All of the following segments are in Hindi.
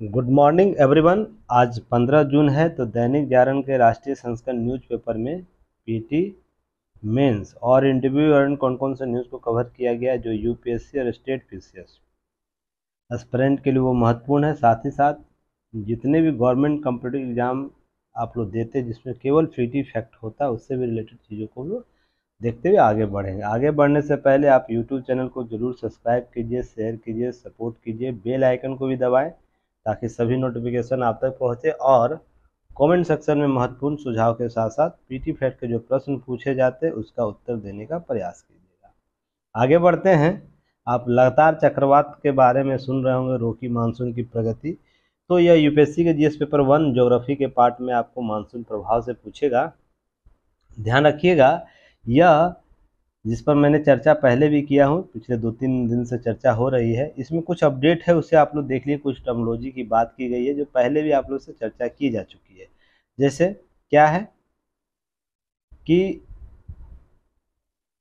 Good morning everyone. आज 15 जून है तो दैनिक जागरण के राष्ट्रीय संस्करण न्यूज़पेपर में पीटी मेंस और इंटरव्यू और कौन कौन से न्यूज़ को कवर किया गया है, जो यूपीएससी और स्टेट पीसीएस। एस्पेरेंट के लिए वो महत्वपूर्ण है, साथ ही साथ जितने भी गवर्नमेंट कम्पिटिव एग्ज़ाम आप लोग देते हैं, जिसमें केवल पी फैक्ट होता है, उससे भी रिलेटेड चीज़ों को देखते हुए आगे बढ़ेंगे। आगे बढ़ने से पहले आप यूट्यूब चैनल को ज़रूर सब्सक्राइब कीजिए शेयर कीजिए सपोर्ट कीजिए बेल आइकन को भी दबाएँ। ताकि सभी नोटिफिकेशन आप तक पहुँचे और कमेंट सेक्शन में महत्वपूर्ण सुझाव के साथ साथ पीटी फैट के जो प्रश्न पूछे जाते हैं, उसका उत्तर देने का प्रयास कीजिएगा। आगे बढ़ते हैं। आप लगातार चक्रवात के बारे में सुन रहे होंगे रोकी मानसून की प्रगति। तो यह यूपीएससी के जीएस पेपर वन ज्योग्राफी के पार्ट में आपको मानसून प्रभाव से पूछेगा। ध्यान रखिएगा, यह जिस पर मैंने चर्चा पहले भी किया हूँ, पिछले दो तीन दिन से चर्चा हो रही है, इसमें कुछ अपडेट है, उसे आप लोग देख लिए, कुछ टर्मोलॉजी की बात की गई है, जो पहले भी आप लोग से चर्चा की जा चुकी है। जैसे, क्या है? कि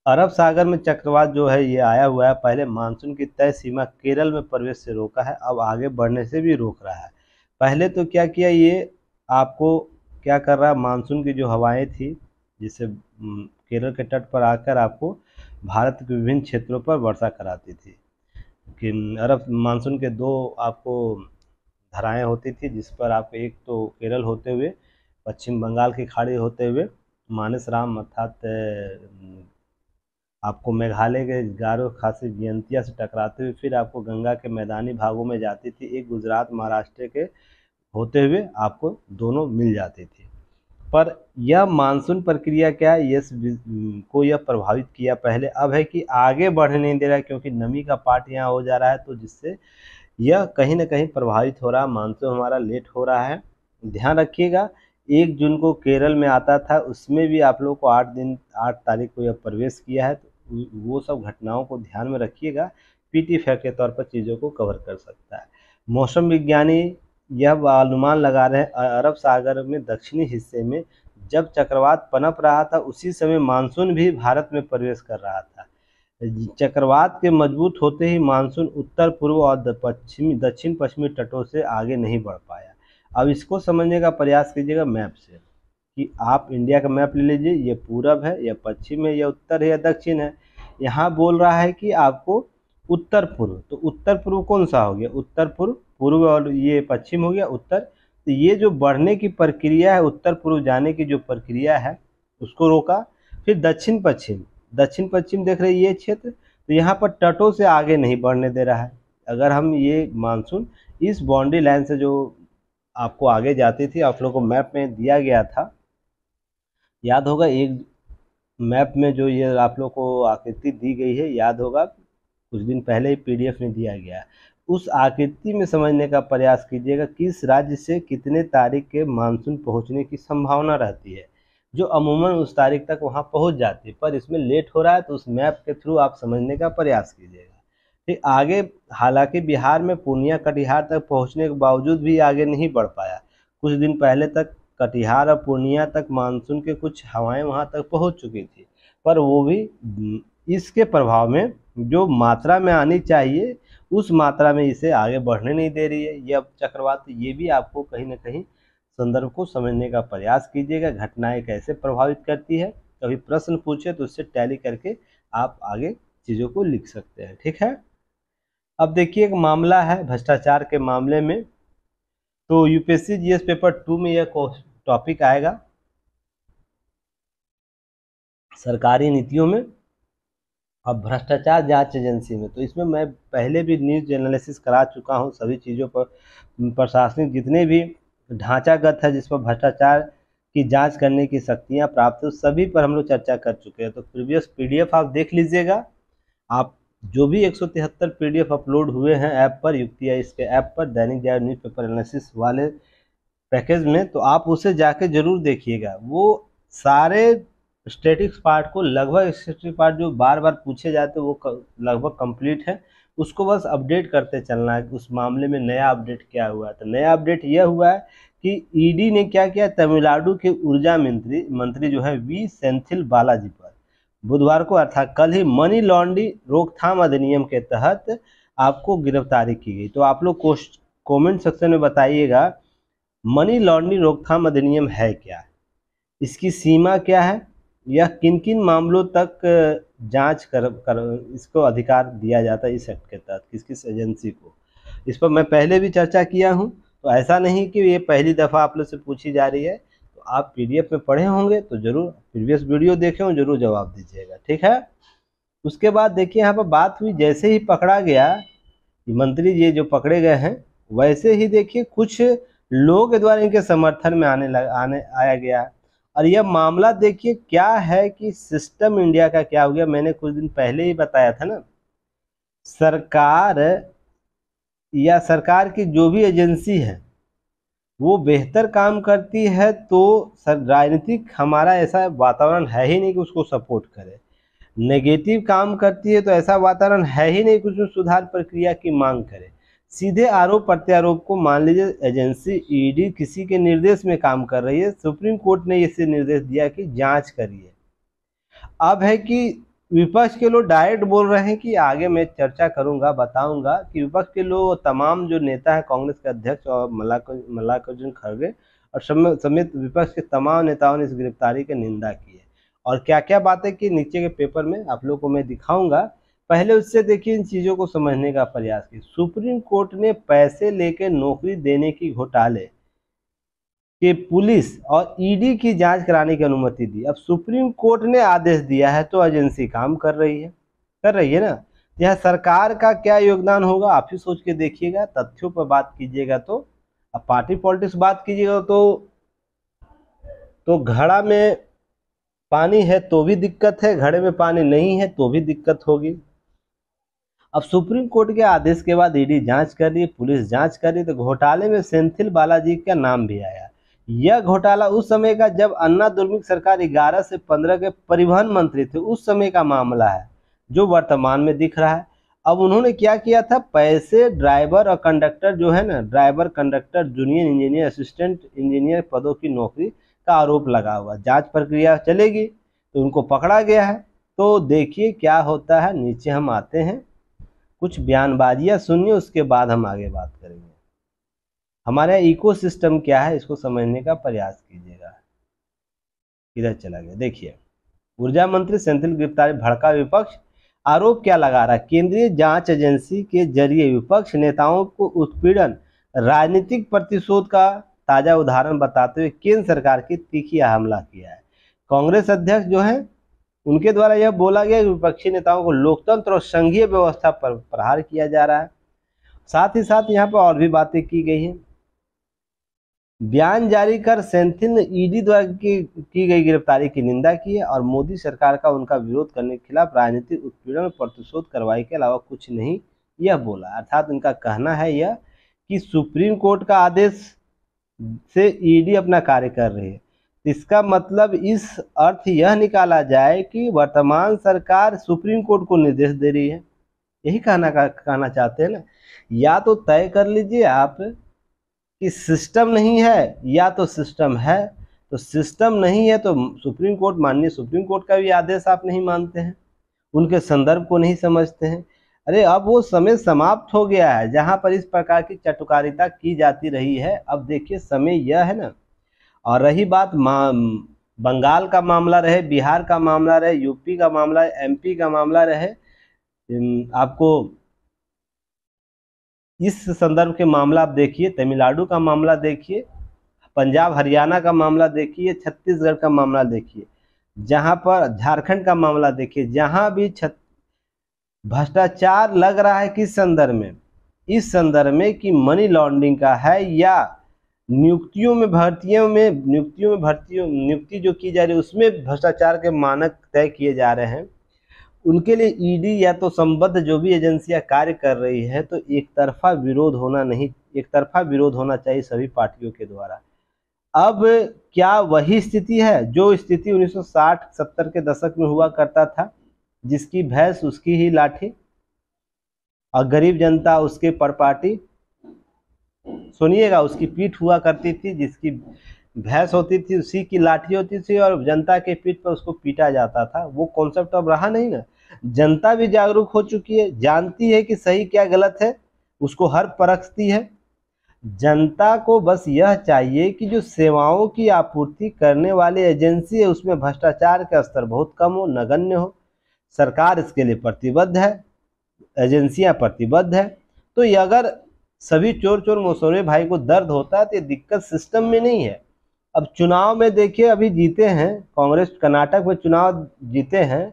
अरब सागर में चक्रवात जो है, ये आया हुआ है, पहले मानसून की तय सीमा केरल में प्रवेश से रोका है, अब आगे बढ़ने से भी रोक रहा है। पहले तो क्या किया ये, आपको क्या कर रहा है, मानसून की जो हवाएँ थी जिससे केरल के तट पर आकर आपको भारत के विभिन्न क्षेत्रों पर वर्षा कराती थी। कि अरब मानसून के दो आपको धाराएँ होती थी, जिस पर आप एक तो केरल होते हुए, पश्चिम बंगाल की खाड़ी होते हुए मानस राम अर्थात आपको मेघालय के गारो खासी जयंतिया से टकराते हुए फिर आपको गंगा के मैदानी भागों में जाती थी। एक गुजरात महाराष्ट्र के होते हुए आपको दोनों मिल जाती थी। पर यह मानसून प्रक्रिया क्या है? ये को यह प्रभावित किया पहले। अब है कि आगे बढ़ने नहीं दे रहा क्योंकि नमी का पार्ट यहाँ हो जा रहा है तो जिससे यह कहीं ना कहीं प्रभावित हो रहा मानसून हमारा लेट हो रहा है। ध्यान रखिएगा, एक जून को केरल में आता था, उसमें भी आप लोग को आठ दिन, आठ तारीख को यह प्रवेश किया है तो वो सब घटनाओं को ध्यान में रखिएगा। पीटी फैक्ट के तौर पर चीज़ों को कवर कर सकता है। मौसम विज्ञानी यह अनुमान लगा रहे हैं अरब सागर में दक्षिणी हिस्से में, जब चक्रवात पनप रहा था, उसी समय मानसून भी भारत में प्रवेश कर रहा था। चक्रवात के मज़बूत होते ही मानसून उत्तर, पूर्व और पश्चिमी, दक्षिण पश्चिमी तटों से आगे नहीं बढ़ पाया। अब इसको समझने का प्रयास कीजिएगा मैप से, कि आप इंडिया का मैप ले लीजिए, ये पूरब है, या पश्चिम है, या उत्तर है, या दक्षिण है। यहाँ बोल रहा है कि आपको उत्तर पूर्व। तो उत्तर पूर्व कौन सा हो गया? उत्तर पूर्व पूर्व और ये पश्चिम हो गया, उत्तर। तो ये जो बढ़ने की प्रक्रिया है, उत्तर पूर्व जाने की जो प्रक्रिया है, उसको रोका। फिर दक्षिण पश्चिम दक्षिण पश्चिम देख रहे ये क्षेत्र। तो यहाँ पर तटों से आगे नहीं बढ़ने दे रहा है। अगर हम ये मानसून, इस बाउंड्री लाइन से जो आपको आगे जाती थी, आप लोगों को मैप में दिया गया था। याद होगा, एक मैप में जो ये आप लोग को आकृति दी गई है, याद होगा। कुछ दिन पहले ही पीडीएफ में दिया गया। उस आकृति में समझने का प्रयास कीजिएगा किस राज्य से कितने तारीख के मानसून पहुँचने की संभावना रहती है, जो अमूमन उस तारीख तक वहाँ पहुँच जाती है। पर इसमें लेट हो रहा है तो उस मैप के थ्रू आप समझने का प्रयास कीजिएगा। फिर आगे, हालाँकि बिहार में पूर्णिया, कटिहार तक पहुँचने के बावजूद भी आगे नहीं बढ़ पाया। कुछ दिन पहले तक कटिहार और पूर्णिया तक मानसून के कुछ हवाएँ वहाँ तक पहुँच चुकी थी, पर वो भी इसके प्रभाव में जो मात्रा में आनी चाहिए, उस मात्रा में इसे आगे बढ़ने नहीं दे रही है। यह चक्रवात, ये भी आपको कहीं ना कहीं संदर्भ को समझने का प्रयास कीजिएगा। घटनाएँ कैसे प्रभावित करती है, कभी प्रश्न पूछे तो उससे टैली करके आप आगे चीज़ों को लिख सकते हैं, ठीक है? अब देखिए, एक मामला है भ्रष्टाचार के मामले में। तो यूपीएससी जीएस पेपर टू में यह टॉपिक आएगा। सरकारी नीतियों में अब भ्रष्टाचार जाँच एजेंसी में। तो इसमें मैं पहले भी न्यूज़ एनालिसिस करा चुका हूँ सभी चीज़ों पर, प्रशासनिक जितने भी ढांचागत है जिस पर भ्रष्टाचार की जाँच करने की शक्तियाँ प्राप्त हो, सभी पर हम लोग चर्चा कर चुके हैं। तो प्रीवियस पीडीएफ आप देख लीजिएगा। आप जो भी एक सौ तिहत्तर पी अपलोड हुए हैं ऐप पर, युक्तिया इसके ऐप पर, Dainik Jagran newspaper analysis वाले पैकेज में तो आप उसे जाके ज़रूर देखिएगा। वो सारे स्टेटिक्स पार्ट को लगभग स्टेटिक पार्ट जो बार बार पूछे जाते वो लगभग कंप्लीट है। उसको बस अपडेट करते चलना है, उस मामले में नया अपडेट क्या हुआ तो नया अपडेट यह हुआ है कि ईडी ने क्या किया? तमिलनाडु के ऊर्जा मंत्री मंत्री जो है वी सेंथिल बालाजी पर। बुधवार को अर्थात कल ही मनी लॉन्ड्री रोकथाम अधिनियम के तहत आपको गिरफ्तारी की गई। तो आप लोग कमेंट सेक्शन में बताइएगा, मनी लॉन्ड्रिंग रोकथाम अधिनियम है क्या? इसकी सीमा क्या है? यह किन किन मामलों तक जाँच कर कर, इसको अधिकार दिया जाता है इस एक्ट के तहत, किस किस एजेंसी को? इस पर मैं पहले भी चर्चा किया हूँ तो ऐसा नहीं कि ये पहली दफ़ा आप लोग से पूछी जा रही है तो आप पीडीएफ में पढ़े होंगे तो ज़रूर प्रीवियस वीडियो देखे हो ज़रूर जवाब दीजिएगा, ठीक है? उसके बाद देखिए, यहाँ पर बात हुई, जैसे ही पकड़ा गया मंत्री ये जो पकड़े गए हैं, वैसे ही देखिए, कुछ लोगों के द्वारा इनके समर्थन में आने लग, आने, आया गया। और यह मामला देखिए क्या है कि सिस्टम इंडिया का क्या हो गया? मैंने कुछ दिन पहले ही बताया था ना। सरकार या सरकार की जो भी एजेंसी है, वो बेहतर काम करती है तो राजनीतिक हमारा ऐसा वातावरण है ही नहीं कि उसको सपोर्ट करे। नेगेटिव काम करती है तो ऐसा वातावरण है ही नहीं कि उसमें सुधार प्रक्रिया की मांग करे। सीधे आरोप प्रत्यारोप को मान लीजिए, एजेंसी ईडी किसी के निर्देश में काम कर रही है। सुप्रीम कोर्ट ने इसे निर्देश दिया कि जाँच करिए। अब है कि विपक्ष के लोग डायरेक्ट बोल रहे हैं कि आगे मैं चर्चा करूँगा, बताऊँगा कि विपक्ष के लोग तमाम जो नेता हैं, कांग्रेस के अध्यक्ष और मल्लाकार्जुन खड़गे और समेत विपक्ष के तमाम नेताओं ने इस गिरफ्तारी की निंदा की है। और क्या क्या बातें की नीचे के पेपर में आप लोग को मैं दिखाऊँगा। पहले उससे देखिए इन चीज़ों को समझने का प्रयास की सुप्रीम कोर्ट ने पैसे लेके नौकरी देने की घोटाले के पुलिस और ईडी की जाँच कराने की अनुमति दी। अब सुप्रीम कोर्ट ने आदेश दिया है तो एजेंसी काम कर रही है, कर रही है ना? यह सरकार का क्या योगदान होगा, आप ही सोच के देखिएगा, तथ्यों पर बात कीजिएगा तो। अब पार्टी पॉलिटिक्स बात कीजिएगा तो तो घड़ा में पानी है तो भी दिक्कत है, घड़े में पानी नहीं है तो भी दिक्कत होगी। अब सुप्रीम कोर्ट के आदेश के बाद ईडी जाँच कर रही पुलिस जाँच कर रही तो घोटाले में सेंथिल बालाजी का नाम भी आया। यह घोटाला उस समय का जब अन्ना दुर्मिक सरकार 11 से 15 के परिवहन मंत्री थे, उस समय का मामला है, जो वर्तमान में दिख रहा है। अब उन्होंने क्या किया था? पैसे, ड्राइवर और कंडक्टर जो है ना, driver, conductor, junior engineer, assistant engineer पदों की नौकरी का आरोप लगा हुआ, जाँच प्रक्रिया चलेगी तो उनको पकड़ा गया है। तो देखिए क्या होता है, नीचे हम आते हैं। कुछ बयानबाजियाँ सुनिए, उसके बाद हम आगे बात करेंगे। हमारे इकोसिस्टम क्या है, इसको समझने का प्रयास कीजिएगा। इधर चला गया, देखिए। ऊर्जा मंत्री सेंथिल गिरफ्तारी, भड़का विपक्ष। आरोप क्या लगा रहा केंद्रीय जाँच एजेंसी के ज़रिए विपक्ष नेताओं को उत्पीड़न, राजनीतिक प्रतिशोध का ताज़ा उदाहरण बताते हुए केंद्र सरकार की तीखी हमला किया है। कांग्रेस अध्यक्ष जो है उनके द्वारा यह बोला गया कि विपक्षी नेताओं को लोकतंत्र और संघीय व्यवस्था पर प्रहार किया जा रहा है। साथ ही साथ यहाँ पर और भी बातें की गई हैं। बयान जारी कर सेंथिल ने ईडी द्वारा की, की गई गिरफ्तारी की निंदा की है और मोदी सरकार का उनका विरोध करने के खिलाफ राजनीतिक उत्पीड़न प्रतिशोध कार्रवाई के अलावा कुछ नहीं यह बोला। अर्थात उनका कहना है यह कि सुप्रीम कोर्ट का आदेश से ईडी अपना कार्य कर रही है। इसका मतलब इस अर्थ यह निकाला जाए कि वर्तमान सरकार सुप्रीम कोर्ट को निर्देश दे रही है। यही कहना कहना चाहते हैं ना? या तो तय कर लीजिए आप कि सिस्टम नहीं है या तो सिस्टम है। तो सिस्टम नहीं है तो सुप्रीम कोर्ट, माननीय सुप्रीम कोर्ट का भी आदेश आप नहीं मानते हैं। उनके संदर्भ को नहीं समझते हैं। अरे, अब वो समय समाप्त हो गया है, जहाँ पर इस प्रकार की चटुकारिता की जाती रही है। अब देखिए, समय यह है ना? और रही बात बंगाल का मामला रहे, बिहार का मामला रहे, यूपी का मामला एमपी का मामला रहे आपको इस संदर्भ के मामला आप देखिए, तमिलनाडु का मामला देखिए, पंजाब, हरियाणा का मामला देखिए, छत्तीसगढ़ का मामला देखिए, जहाँ पर झारखंड का मामला देखिए, जहाँ भी भ्रष्टाचार लग रहा है किस संदर्भ में? इस संदर्भ में कि मनी लॉन्ड्रिंग का है या नियुक्तियों में भर्तियों में, नियुक्तियों में भर्तियों, नियुक्ति जो की जा रही है, उसमें भ्रष्टाचार के मानक तय किए जा रहे हैं। उनके लिए ईडी या तो संबद्ध जो भी एजेंसियाँ कार्य कर रही है तो एक तरफा विरोध होना नहीं एक तरफा विरोध होना चाहिए सभी पार्टियों के द्वारा। अब क्या वही स्थिति है जो स्थिति 1960-70 के दशक में हुआ करता था, जिसकी भैंस उसकी ही लाठी, और गरीब जनता उसके परपाटी सुनिएगा, उसकी पीठ हुआ करती थी, जिसकी भैंस होती थी, उसी की लाठी होती थी, और जनता के पीठ पर उसको पीटा जाता था। वो कॉन्सेप्ट अब रहा नहीं ना। जनता भी जागरूक हो चुकी है, जानती है कि सही क्या गलत है, उसको हर परखती है। जनता को बस यह चाहिए कि जो सेवाओं की आपूर्ति करने वाली एजेंसी है, उसमें भ्रष्टाचार का स्तर बहुत कम हो, नगण्य हो। सरकार इसके लिए प्रतिबद्ध है, एजेंसियाँ प्रतिबद्ध है। तो ये अगर सभी चोर चोर मसोरे, भाई को दर्द होता है तो ये दिक्कत सिस्टम में नहीं है। अब चुनाव में देखिए, अभी जीते हैं, कांग्रेस, कर्नाटक में चुनाव जीते हैं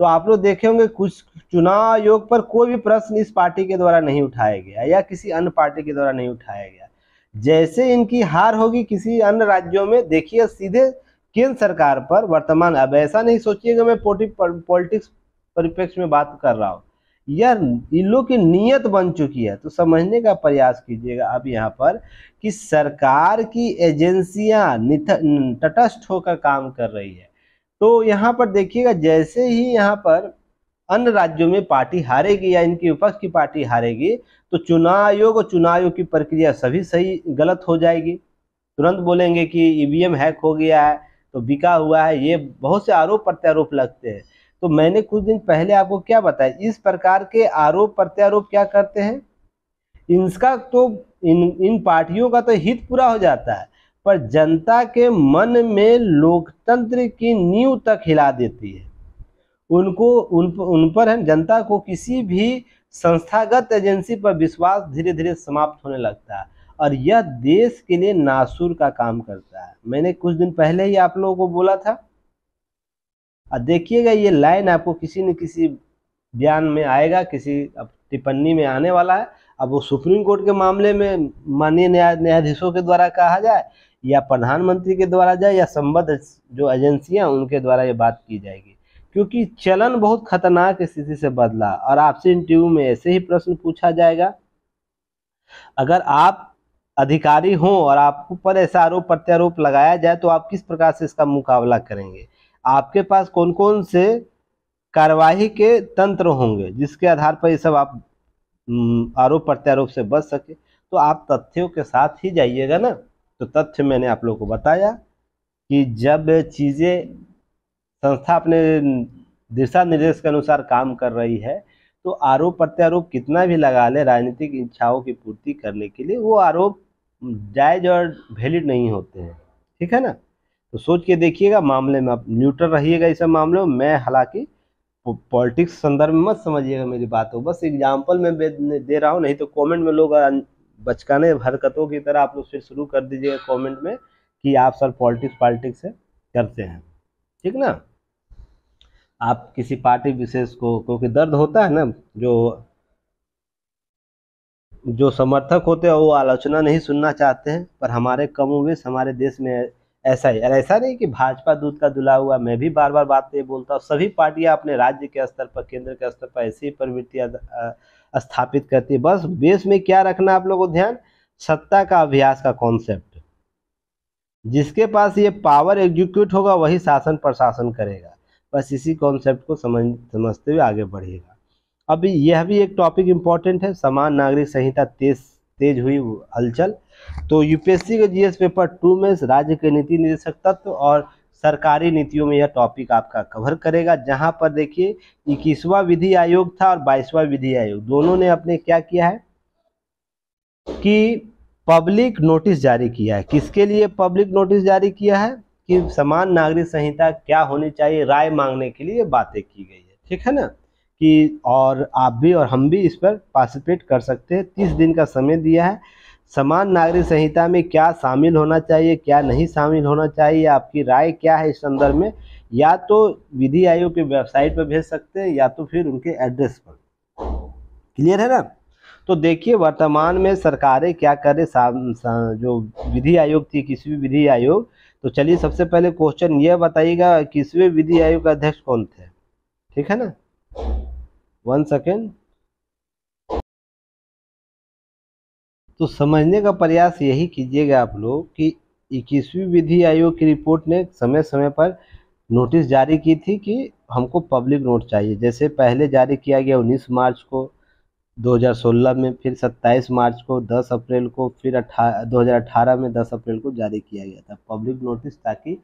तो आप लोग देखे होंगे कुछ चुनाव आयोग पर कोई भी प्रश्न इस पार्टी के द्वारा नहीं उठाया गया, या किसी अन्य पार्टी के द्वारा नहीं उठाया गया। जैसे इनकी हार होगी किसी अन्य राज्यों में, देखिए सीधे केंद्र सरकार पर, वर्तमान, अब ऐसा नहीं सोचिएगा मैं पॉलिटिक्स परिप्रेक्ष्य में बात कर रहा हूँ। यह इन लोग की नीयत बन चुकी है। तो समझने का प्रयास कीजिएगा अब यहाँ पर कि सरकार की एजेंसियाँ तटस्थ होकर काम कर रही है। तो यहाँ पर देखिएगा, जैसे ही यहाँ पर अन्य राज्यों में पार्टी हारेगी या इनकी विपक्ष की पार्टी हारेगी तो चुनाव आयोग और चुनाव आयोग की प्रक्रिया सभी सही, गलत हो जाएगी। तुरंत बोलेंगे कि ईवीएम हैक हो गया है तो बिका हुआ है, ये बहुत से आरोप प्रत्यारोप लगते हैं। तो मैंने कुछ दिन पहले आपको क्या बताया, इस प्रकार के आरोप प्रत्यारोप क्या करते हैं? इनका तो इन इन पार्टियों का तो हित पूरा हो जाता है, पर जनता के मन में लोकतंत्र की नींव तक हिला देती है। उनको, उन उन पर है, जनता को किसी भी संस्थागत एजेंसी पर विश्वास धीरे धीरे समाप्त होने लगता है और यह देश के लिए नासुर का काम करता है। मैंने कुछ दिन पहले ही आप लोगों को बोला था। और देखिएगा ये लाइन आपको किसी न किसी बयान में आएगा, किसी टिप्पणी में आने वाला है। अब वो सुप्रीम कोर्ट के मामले में माननीय न्याय न्यायाधीशों के द्वारा कहा जाए या प्रधानमंत्री के द्वारा जाए या संबद्ध जो एजेंसियाँ उनके द्वारा ये बात की जाएगी। क्योंकि चलन बहुत खतरनाक स्थिति से बदला और आपसे इंटरव्यू में ऐसे ही प्रश्न पूछा जाएगा। अगर आप अधिकारी हों और आपको पर ऐसा आरोप प्रत्यारोप लगाया जाए तो आप किस प्रकार से इसका मुकाबला करेंगे? आपके पास कौन कौन से कार्यवाही के तंत्र होंगे, जिसके आधार पर ये सब आप आरोप प्रत्यारोप से बच सके? तो आप तथ्यों के साथ ही जाइएगा ना। तो तथ्य मैंने आप लोगों को बताया कि जब चीज़ें संस्था अपने दिशा निर्देश के अनुसार काम कर रही है तो आरोप प्रत्यारोप कितना भी लगा ले राजनीतिक इच्छाओं की पूर्ति करने के लिए, वो आरोप जायज़ और वैलिड नहीं होते हैं। ठीक है ना? तो सोच के देखिएगा, मामले में आप न्यूट्रल रहिएगा इस मामले में। मैं हालाँकि पॉलिटिक्स संदर्भ में मत समझिएगा मेरी बात को। बस एग्ज़ाम्पल मैं दे रहा हूँ, नहीं तो कमेंट में लोग बचकाने, हरकतों की तरह आप लोग फिर शुरू कर दीजिएगा कमेंट में कि आप सर पॉलिटिक्स पॉलिटिक्स से करते हैं। ठीक ना? आप किसी पार्टी विशेष को, क्योंकि दर्द होता है ना, जो जो समर्थक होते हैं, वो आलोचना नहीं सुनना चाहते हैं, पर हमारे कमोवेश हमारे देश में ऐसा ही ऐसा नहीं कि भाजपा दूध का दुला हुआ, मैं भी बार बार बात ये बोलता हूँ, सभी पार्टियाँ अपने राज्य के स्तर पर, केंद्र के स्तर पर ऐसी प्रवृत्तियाँ स्थापित करती है। बस देश में क्या रखना आप लोगों को ध्यान? सत्ता का अभ्यास का कॉन्सेप्ट जिसके पास ये पावर एग्जीक्यूट होगा, वही शासन प्रशासन करेगा। बस इसी कॉन्सेप्ट को समझ, समझते हुए आगे बढ़ेगा अभी यह भी एक टॉपिक इम्पोर्टेंट है, समान नागरिक संहिता तेज तेज हुई हलचल। तो यूपीएससी के जीएस पेपर टू में राज्य के नीति निदेशक तत्व और सरकारी नीतियों में यह टॉपिक आपका कवर करेगा, जहाँ पर देखिए, इक्कीसवां विधि आयोग था और बाईसवा विधि आयोग। दोनों ने अपने क्या किया है? कि पब्लिक नोटिस जारी किया है। किसके लिए पब्लिक नोटिस जारी किया है? कि समान नागरिक संहिता क्या होनी चाहिए, राय मांगने के लिए बातें की गई है। ठीक है ना? कि और आप भी और हम भी इस पर पार्टिसिपेट कर सकते हैं। तीस दिन का समय दिया है। समान नागरिक संहिता में क्या शामिल होना चाहिए, क्या नहीं शामिल होना चाहिए, आपकी राय क्या है इस संदर्भ में, या तो विधि आयोग के वेबसाइट पर भेज सकते हैं, या तो फिर उनके एड्रेस पर। क्लियर है ना? तो देखिए, वर्तमान में सरकारें क्या करे जो विधि आयोग थी, किसी भी विधि आयोग तो चलिए सबसे पहले क्वेश्चन ये बताइएगा किसवें विधि आयोग का अध्यक्ष कौन थे? ठीक है ना? वन सेकेंड तो समझने का प्रयास यही कीजिएगा आप लोग कि इक्कीसवीं विधि आयोग की रिपोर्ट ने समय समय पर नोटिस जारी की थी कि हमको पब्लिक नोट चाहिए। जैसे पहले जारी किया गया 19 मार्च को 2016 में, फिर 27 मार्च को 10 अप्रैल को, फिर दो 2018 में 10 अप्रैल को जारी किया गया था पब्लिक नोटिस ताकि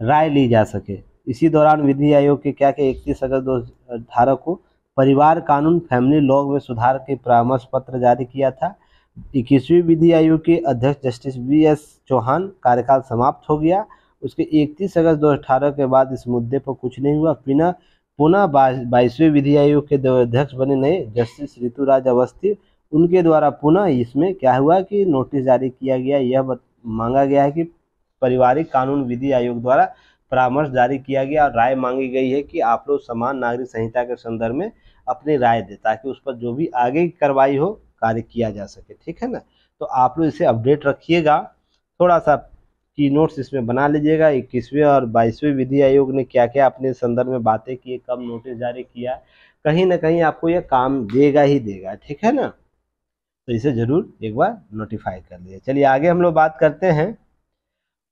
राय ली जा सके। इसी दौरान विधि आयोग के क्या के इकतीस अगस्त दो अठारह को परिवार कानून, फैमिली लॉ में सुधार के परामर्श पत्र जारी किया था। इक्कीसवीं विधि आयोग के अध्यक्ष जस्टिस बी एस चौहान, कार्यकाल समाप्त हो गया। उसके 31 अगस्त 2018 के बाद इस मुद्दे पर कुछ नहीं हुआ। पुनः पुनः बाईसवें विधि आयोग के अध्यक्ष बने नए जस्टिस ऋतुराज अवस्थी। उनके द्वारा पुनः इसमें क्या हुआ कि नोटिस जारी किया गया। यह मांगा गया है कि पारिवारिक कानून विधि आयोग द्वारा परामर्श जारी किया गया और राय मांगी गई है कि आप लोग समान नागरिक संहिता के संदर्भ में अपनी राय दें ताकि उस पर जो भी आगे की कार्रवाई हो कार्य किया जा सके, ठीक है ना? तो आप लोग इसे अपडेट रखिएगा। थोड़ा सा की नोट्स इसमें बना लीजिएगा, इक्कीसवें और बाईसवें विधि आयोग ने क्या क्या अपने संदर्भ में बातें की, कब नोटिस जारी किया, कहीं ना कहीं आपको यह काम देगा ही देगा, ठीक है ना? तो इसे ज़रूर एक बार नोटिफाई कर लीजिए। चलिए, आगे हम लोग बात करते हैं।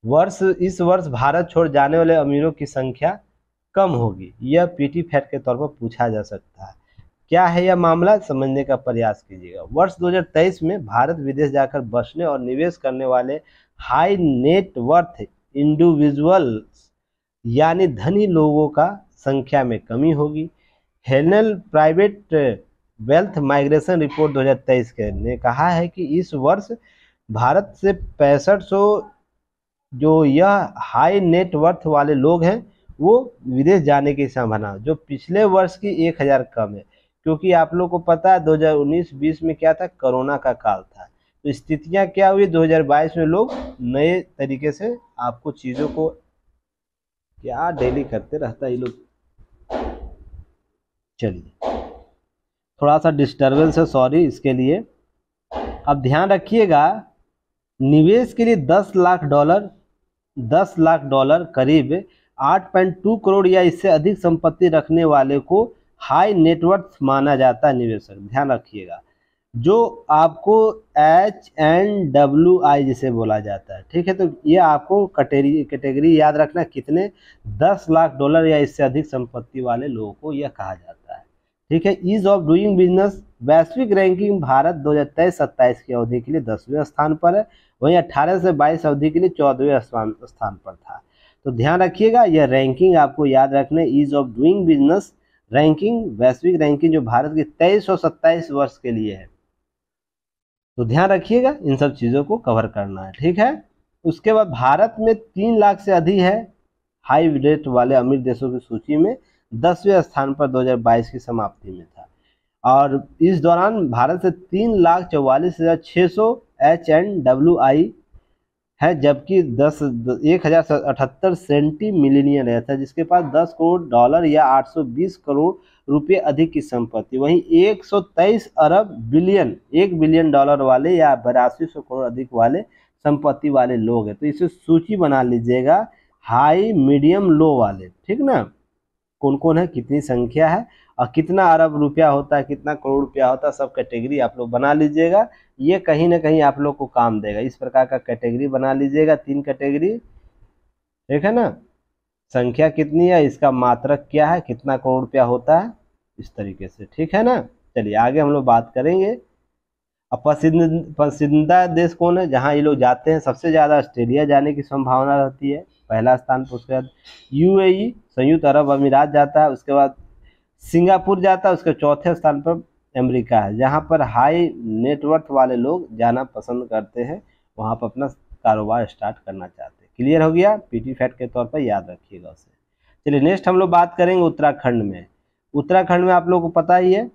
वर्ष, इस वर्ष भारत छोड़ जाने वाले अमीरों की संख्या कम होगी। यह पीटी फैट के तौर पर पूछा जा सकता है। क्या है यह मामला, समझने का प्रयास कीजिएगा। वर्ष 2023 में भारत विदेश जाकर बसने और निवेश करने वाले हाई नेट वर्थ इंडिविजुअल्स यानी धनी लोगों का संख्या में कमी होगी। Henley private wealth migration report 2023 के ने कहा है कि इस वर्ष भारत से पैंसठ जो यह हाई नेटवर्थ वाले लोग हैं, वो विदेश जाने की संभावना। जो पिछले वर्ष की एक हज़ार कम है क्योंकि आप लोग को पता है 2019-20 में क्या था? कोरोना का काल था। तो स्थितियाँ क्या हुई? 2022 में लोग नए तरीके से आपको चीज़ों को क्या डेली करते रहता है ये लोग। चलिए। थोड़ा सा डिस्टर्बेंस है सॉरी इसके लिए। अब ध्यान रखिएगा, निवेश के लिए 10 लाख डॉलर 10 लाख डॉलर करीब 8.2 करोड़ या इससे अधिक संपत्ति रखने वाले को हाई नेटवर्थ माना जाता है निवेशक। ध्यान रखिएगा। जो आपको एच एन डब्ल्यू आई जिसे बोला जाता है, ठीक है? तो ये आपको कैटेगरी कैटेगरी याद रखना कितने? 10 लाख डॉलर या इससे अधिक संपत्ति वाले लोगों को यह कहा जाता है। ठीक है? ईज ऑफ़ डूइंग बिज़नेस वैश्विक रैंकिंग भारत दो हज़ार तेईस सत्ताईस की अवधि के लिए दसवें स्थान पर है। वहीं 18 से 22 अवधि के लिए चौदहवें स्थान स्थान पर था। तो ध्यान रखिएगा, यह रैंकिंग आपको याद रखना ease of doing business ranking, वैश्विक रैंकिंग जो भारत की तेईस सौ सत्ताईस वर्ष के लिए है। तो ध्यान रखिएगा, इन सब चीज़ों को कवर करना है, ठीक है? उसके बाद भारत में तीन लाख से अधिक है हाई रेट वाले अमीर देशों की सूची में, दसवें स्थान पर 2022 की समाप्ति में था। और इस दौरान भारत से तीन लाख चौवालीस हज़ार छः सौ एच एन डब्ल्यू आई है, जबकि दस, एक हज़ार अठहत्तर सेंटी मिलीनियर है, जिसके पास दस करोड़ डॉलर या आठ सौ बीस करोड़ रुपये अधिक की संपत्ति। वहीं एक सौ तेईस अरब बिलियन, एक बिलियन डॉलर वाले या बयासी सौ करोड़ अधिक वाले संपत्ति वाले लोग हैं। तो इसे सूची बना लीजिएगा, हाई, मीडियम, लो वाले। ठीक ना? कौन कौन है? कितनी संख्या है? और कितना अरब रुपया होता है, कितना करोड़ रुपया होता है, सब कैटेगरी आप लोग बना लीजिएगा। ये कहीं ना कहीं आप लोग को काम देगा। इस प्रकार का कैटेगरी बना लीजिएगा, तीन कैटेगरी ठीक है ना? संख्या कितनी है, इसका मात्रक क्या है, कितना करोड़ रुपया होता है, इस तरीके से। ठीक है ना? चलिए, आगे हम लोग बात करेंगे। अब पसंद पसंदीदा देश कौन है? जहाँ ये लोग जाते हैं, सबसे ज़्यादा ऑस्ट्रेलिया जाने की संभावना रहती है। पहला स्थान पर उसके बाद यूएई, संयुक्त अरब अमीरात जाता है, उसके बाद सिंगापुर जाता है, उसके चौथे स्थान पर अमेरिका है, जहाँ पर हाई नेटवर्थ वाले लोग जाना पसंद करते हैं, वहाँ पर अपना कारोबार स्टार्ट करना चाहते हैं। क्लियर हो गया? पीटी फैट के तौर पर याद रखिएगा उसे। चलिए नेक्स्ट हम लोग बात करेंगे उत्तराखंड में। उत्तराखंड में आप लोगों को पता ही है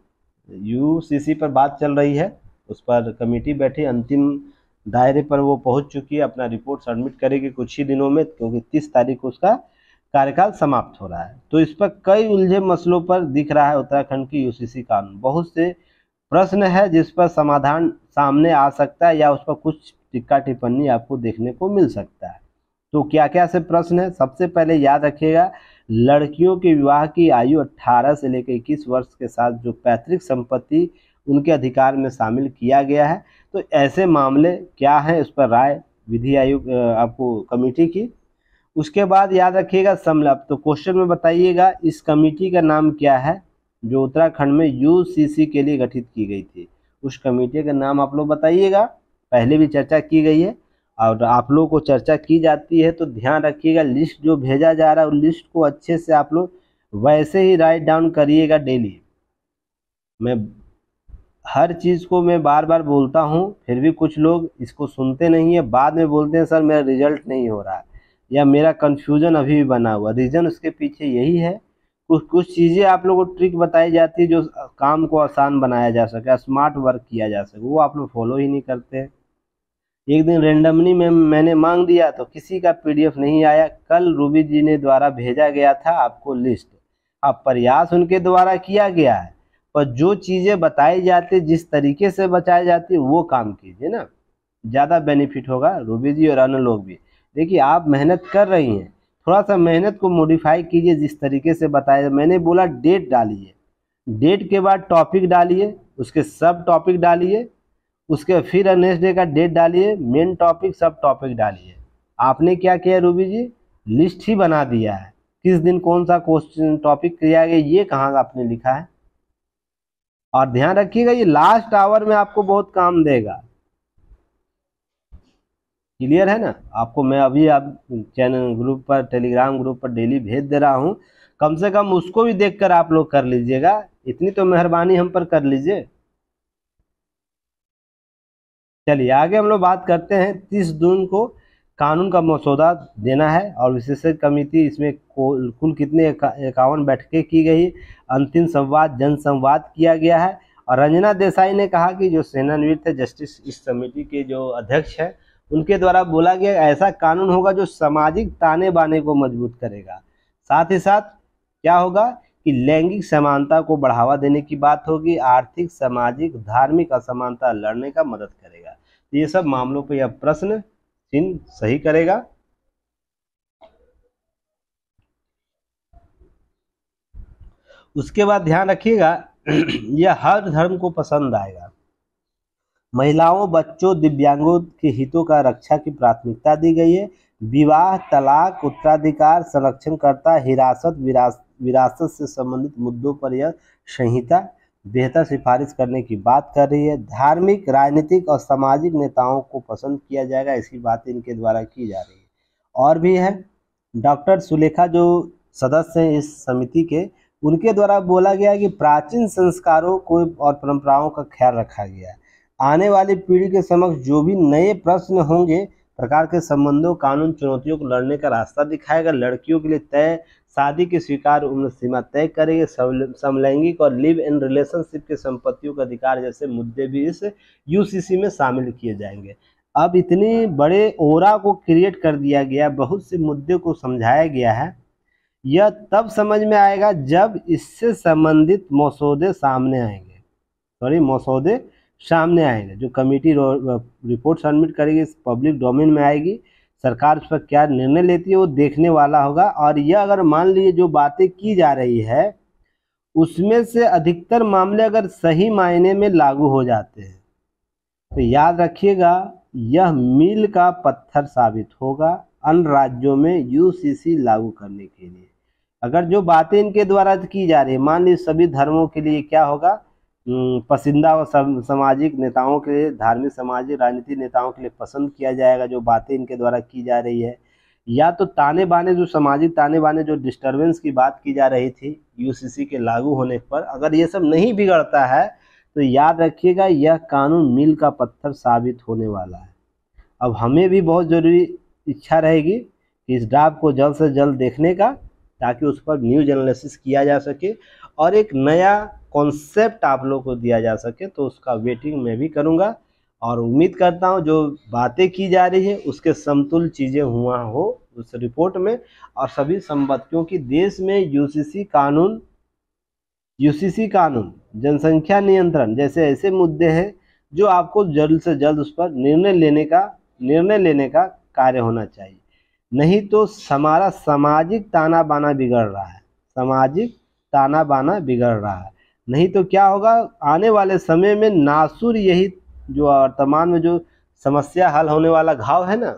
यूसीसी पर बात चल रही है, उस पर कमेटी बैठी, अंतिम दायरे पर वो पहुँच चुकी है, अपना रिपोर्ट सबमिट करेगी कुछ ही दिनों में, क्योंकि तीस तारीख को उसका कार्यकाल समाप्त हो रहा है। तो इस पर कई उलझे मसलों पर दिख रहा है उत्तराखंड की यूसीसी कानून। बहुत से प्रश्न है जिस पर समाधान सामने आ सकता है या उस पर कुछ टिक्का टिप्पणी आपको देखने को मिल सकता है। तो क्या क्या से प्रश्न है? सबसे पहले याद रखिएगा, लड़कियों के विवाह की आयु 18 से लेकर 21 वर्ष के साथ जो पैतृक संपत्ति उनके अधिकार में शामिल किया गया है। तो ऐसे मामले क्या हैं? उस पर राय, विधि आयोग आपको कमेटी की उसके बाद याद रखिएगा समलप। तो क्वेश्चन में बताइएगा, इस कमेटी का नाम क्या है, जो उत्तराखंड में यूसीसी के लिए गठित की गई थी? उस कमेटी का नाम आप लोग बताइएगा। पहले भी चर्चा की गई है, और आप लोगों को चर्चा की जाती है तो ध्यान रखिएगा लिस्ट जो भेजा जा रहा है, उस लिस्ट को अच्छे से आप लोग वैसे ही राइट डाउन करिएगा डेली मैं हर चीज़ को मैं बार बार बोलता हूँ, फिर भी कुछ लोग इसको सुनते नहीं है, बाद में बोलते हैं, सर, मेरा रिज़ल्ट नहीं हो रहा है। या मेरा कन्फ्यूज़न अभी भी बना हुआ। रीज़न उसके पीछे यही है, कुछ कुछ चीज़ें आप लोगों को ट्रिक बताई जाती है जो काम को आसान बनाया जा सके स्मार्ट वर्क किया जा सके, वो आप लोग फॉलो ही नहीं करते। एक दिन रेंडमली में, मैंने मांग दिया तो किसी का पीडीएफ नहीं आया। कल रूबी जी ने द्वारा भेजा गया था आपको लिस्ट अब प्रयास उनके द्वारा किया गया है। पर जो चीज़ें बताई जाती जिस तरीके से बताई जाती वो काम कीजिए ना। ज़्यादा बेनिफिट होगा, रूबी जी और अन्य लोग भी। देखिए, आप मेहनत कर रही हैं। थोड़ा सा मेहनत को मॉडिफाई कीजिए जिस तरीके से बताया मैंने बोला डेट डालिए। डेट के बाद टॉपिक डालिए, उसके सब टॉपिक डालिए, उसके फिर नेक्स्ट डे का डेट डालिए मेन टॉपिक सब टॉपिक डालिए। आपने क्या किया रूबी जी? लिस्ट ही बना दिया है। किस दिन कौन सा क्वेश्चन टॉपिक किया गया, ये कहाँ आपने लिखा है? और ध्यान रखिएगा, ये लास्ट आवर में आपको बहुत काम देगा। क्लियर है ना? आपको मैं अभी आप चैनल ग्रुप पर, टेलीग्राम ग्रुप पर डेली भेज दे रहा हूँ। कम से कम उसको भी देखकर आप लोग कर लीजिएगा। इतनी तो मेहरबानी हम पर कर लीजिए। चलिए, आगे हम लोग बात करते हैं। तीस जून को कानून का मसौदा देना है और विशेषज्ञ कमेटी इसमें कुल कितने इक्यावन बैठकें की गई। अंतिम संवाद जन संवाद किया गया है। और रंजना देसाई ने कहा कि जो सेनानिवृत्त है, जस्टिस इस समिति के जो अध्यक्ष है उनके द्वारा बोला गया ऐसा कानून होगा जो सामाजिक ताने बाने को मज़बूत करेगा। साथ ही साथ, क्या होगा कि लैंगिक समानता को बढ़ावा देने की बात होगी, आर्थिक, सामाजिक, धार्मिक असमानता लड़ने का मदद करेगा। तो ये सब मामलों पर यह प्रश्न चिन्ह सही करेगा। उसके बाद ध्यान रखिएगा, यह हर धर्म को पसंद आएगा। महिलाओं, बच्चों, दिव्यांगों के हितों का रक्षा की प्राथमिकता दी गई है। विवाह, तलाक, उत्तराधिकार संरक्षण करता हिरासत विरासत से संबंधित मुद्दों पर यह संहिता बेहतर सिफारिश करने की बात कर रही है। धार्मिक, राजनीतिक और सामाजिक नेताओं को पसंद किया जाएगा इसकी बात इनके द्वारा की जा रही है। और भी है। डॉक्टर सुलेखा, जो सदस्य हैं इस समिति के, उनके द्वारा बोला गया कि प्राचीन संस्कारों को और परंपराओं का ख्याल रखा गया है। आने वाली पीढ़ी के समक्ष जो भी नए प्रश्न होंगे, प्रकार के संबंधों, कानून, चुनौतियों को लड़ने का रास्ता दिखाएगा। लड़कियों के लिए तय, शादी की स्वीकार उम्र सीमा तय करेगी। समलैंगिक और लिव इन रिलेशनशिप के संपत्तियों का अधिकार जैसे मुद्दे भी इस यूसीसी में शामिल किए जाएँगे। अब इतनी बड़े ओरा को क्रिएट कर दिया गया, बहुत से मुद्दे को समझाया गया है। यह तब समझ में आएगा जब इससे संबंधित मसौदे सामने आएँगे। सॉरी मसौदे सामने आएगा। जो कमेटी रिपोर्ट सबमिट करेगी पब्लिक डोमेन में आएगी, सरकार उस पर क्या निर्णय लेती है वो देखने वाला होगा। और यह अगर मान लीजिए जो बातें की जा रही है, उसमें से अधिकतर मामले अगर सही मायने में लागू हो जाते हैं तो याद रखिएगा, यह मील का पत्थर साबित होगा अन्य राज्यों में यूसीसी लागू करने के लिए। अगर जो बातें इनके द्वारा की जा रही है, मान लीजिए सभी धर्मों के लिए क्या होगा पसंदा और सामाजिक नेताओं के धार्मिक, सामाजिक, राजनीतिक नेताओं के लिए पसंद किया जाएगा जो बातें इनके द्वारा की जा रही है। या तो ताने बाने जो सामाजिक ताने बाने जो डिस्टरबेंस की बात की जा रही थी यूसीसी के लागू होने पर, अगर ये सब नहीं बिगड़ता है तो याद रखिएगा, यह कानून मील का पत्थर साबित होने वाला है। अब हमें भी बहुत ज़रूरी इच्छा रहेगी कि इस ड्राफ्ट को जल्द से जल्द देखने का, ताकि उस पर न्यूज़ एनालिसिस किया जा सके और एक नया कॉन्सेप्ट आप लोग को दिया जा सके तो उसका वेटिंग मैं भी करूँगा। और उम्मीद करता हूँ जो बातें की जा रही है, उसके समतुल चीज़ें हुआ हो उस रिपोर्ट में। और सभी संपत्तियों क्योंकि देश में यूसीसी कानून यूसीसी कानून, जनसंख्या नियंत्रण जैसे ऐसे मुद्दे हैं, जो आपको जल्द से जल्द उस पर निर्णय लेने का, निर्णय लेने का कार्य होना चाहिए। नहीं तो हमारा सामाजिक ताना बाना बिगड़ रहा है। सामाजिक ताना बाना बिगड़ रहा है। नहीं तो क्या होगा? आने वाले समय में नासुर यही जो वर्तमान में जो समस्या हल होने वाला घाव है ना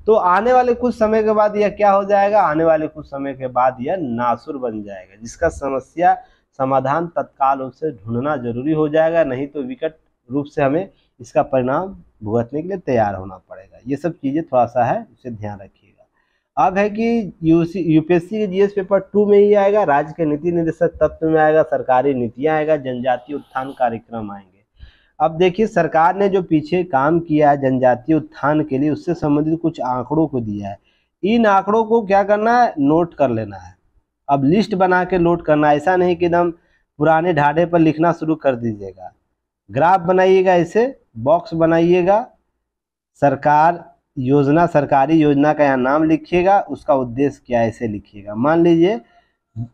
तो आने वाले कुछ समय के बाद यह क्या हो जाएगा? आने वाले कुछ समय के बाद यह नासुर बन जाएगा, जिसका समस्या समाधान तत्काल रूप से ढूंढना ज़रूरी हो जाएगा, नहीं तो विकट रूप से हमें इसका परिणाम भुगतने के लिए तैयार होना पड़ेगा। ये सब चीज़ें थोड़ा सा है, उसे ध्यान रखिए। अब है कि यूसी यूपीएससी के जीएस पेपर टू में ही आएगा, राज्य के नीति निर्देशक तत्व में आएगा, सरकारी नीतियाँ आएगा, जनजातीय उत्थान कार्यक्रम आएँगे। अब देखिए, सरकार ने जो पीछे काम किया है जनजातीय उत्थान के लिए, उससे संबंधित कुछ आंकड़ों को दिया है। इन आंकड़ों को क्या करना है? नोट कर लेना है। अब लिस्ट बना के नोट करना ऐसा नहीं कि एकदम पुराने ढाढ़े पर लिखना शुरू कर दीजिएगा। ग्राफ बनाइएगा इसे, बॉक्स बनाइएगा, सरकार योजना, सरकारी योजना का यहाँ नाम लिखिएगा, उसका उद्देश्य क्या ऐसे लिखिएगा। मान लीजिए,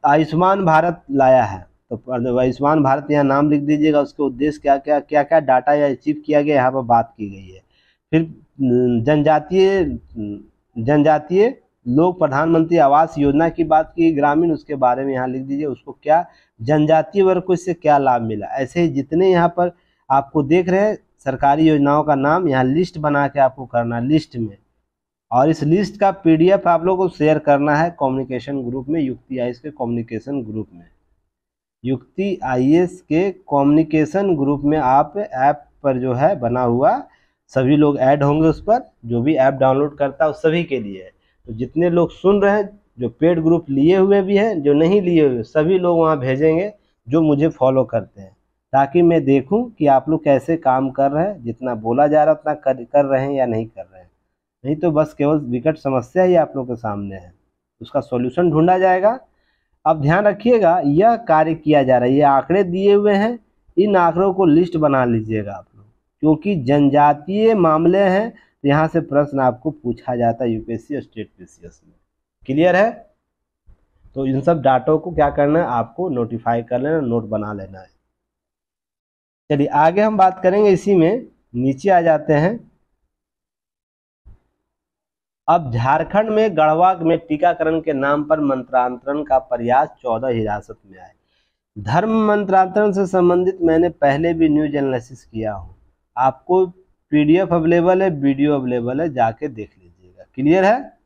आयुष्मान भारत लाया है तो आयुष्मान भारत यहाँ नाम लिख दीजिएगा, उसके उद्देश्य क्या क्या क्या क्या डाटा या अचीव किया गया, यहाँ पर बात की गई है। फिर जनजातीय जनजातीय लोग प्रधानमंत्री आवास योजना की बात की, ग्रामीण उसके बारे में यहाँ लिख दीजिए, उसको क्या, जनजातीय वर्ग को इससे क्या लाभ मिला? ऐसे ही जितने यहाँ पर आपको देख रहे हैं सरकारी योजनाओं का नाम यहाँ लिस्ट बना के आपको करना लिस्ट में। और इस लिस्ट का पीडीएफ आप लोगों को शेयर करना है कम्युनिकेशन ग्रुप में, युक्ति आई के कम्युनिकेशन ग्रुप में। युक्ति आई के कम्युनिकेशन ग्रुप में आप ऐप पर जो है बना हुआ सभी लोग ऐड होंगे उस पर, जो भी ऐप डाउनलोड करता है उस सभी के लिए तो जितने लोग सुन रहे हैं, जो पेड ग्रुप लिए हुए भी हैं, जो नहीं लिए हुए, सभी लोग वहाँ भेजेंगे, जो मुझे फॉलो करते हैं। ताकि मैं देखूँ कि आप लोग कैसे काम कर रहे हैं, जितना बोला जा रहा है उतना कर कर रहे हैं या नहीं कर रहे हैं। नहीं तो बस केवल विकट समस्या ही आप लोग के सामने है। उसका सॉल्यूशन ढूंढा जाएगा। अब ध्यान रखिएगा, यह कार्य किया जा रहा है, ये आंकड़े दिए हुए हैं। इन आंकड़ों को लिस्ट बना लीजिएगा आप लोग। क्योंकि जनजातीय मामले हैं तो यहाँ से प्रश्न आपको पूछा जाता है यूपीएससी और स्टेट पी में। क्लियर है? तो इन सब डाटों को क्या करना है, आपको नोटिफाई कर लेना नोट बना लेना है। चलिए आगे हम बात करेंगे इसी में, नीचे आ जाते हैं। अब झारखंड में गढ़वा में टीकाकरण के नाम पर मंत्रांतरण का प्रयास चौदह हिरासत में आए। धर्म मंत्रांतरण से संबंधित मैंने पहले भी न्यूज़ एनालिसिस किया हूँ। आपको पीडीएफ अवेलेबल है, वीडियो अवेलेबल है, जाके देख लीजिएगा। क्लियर है?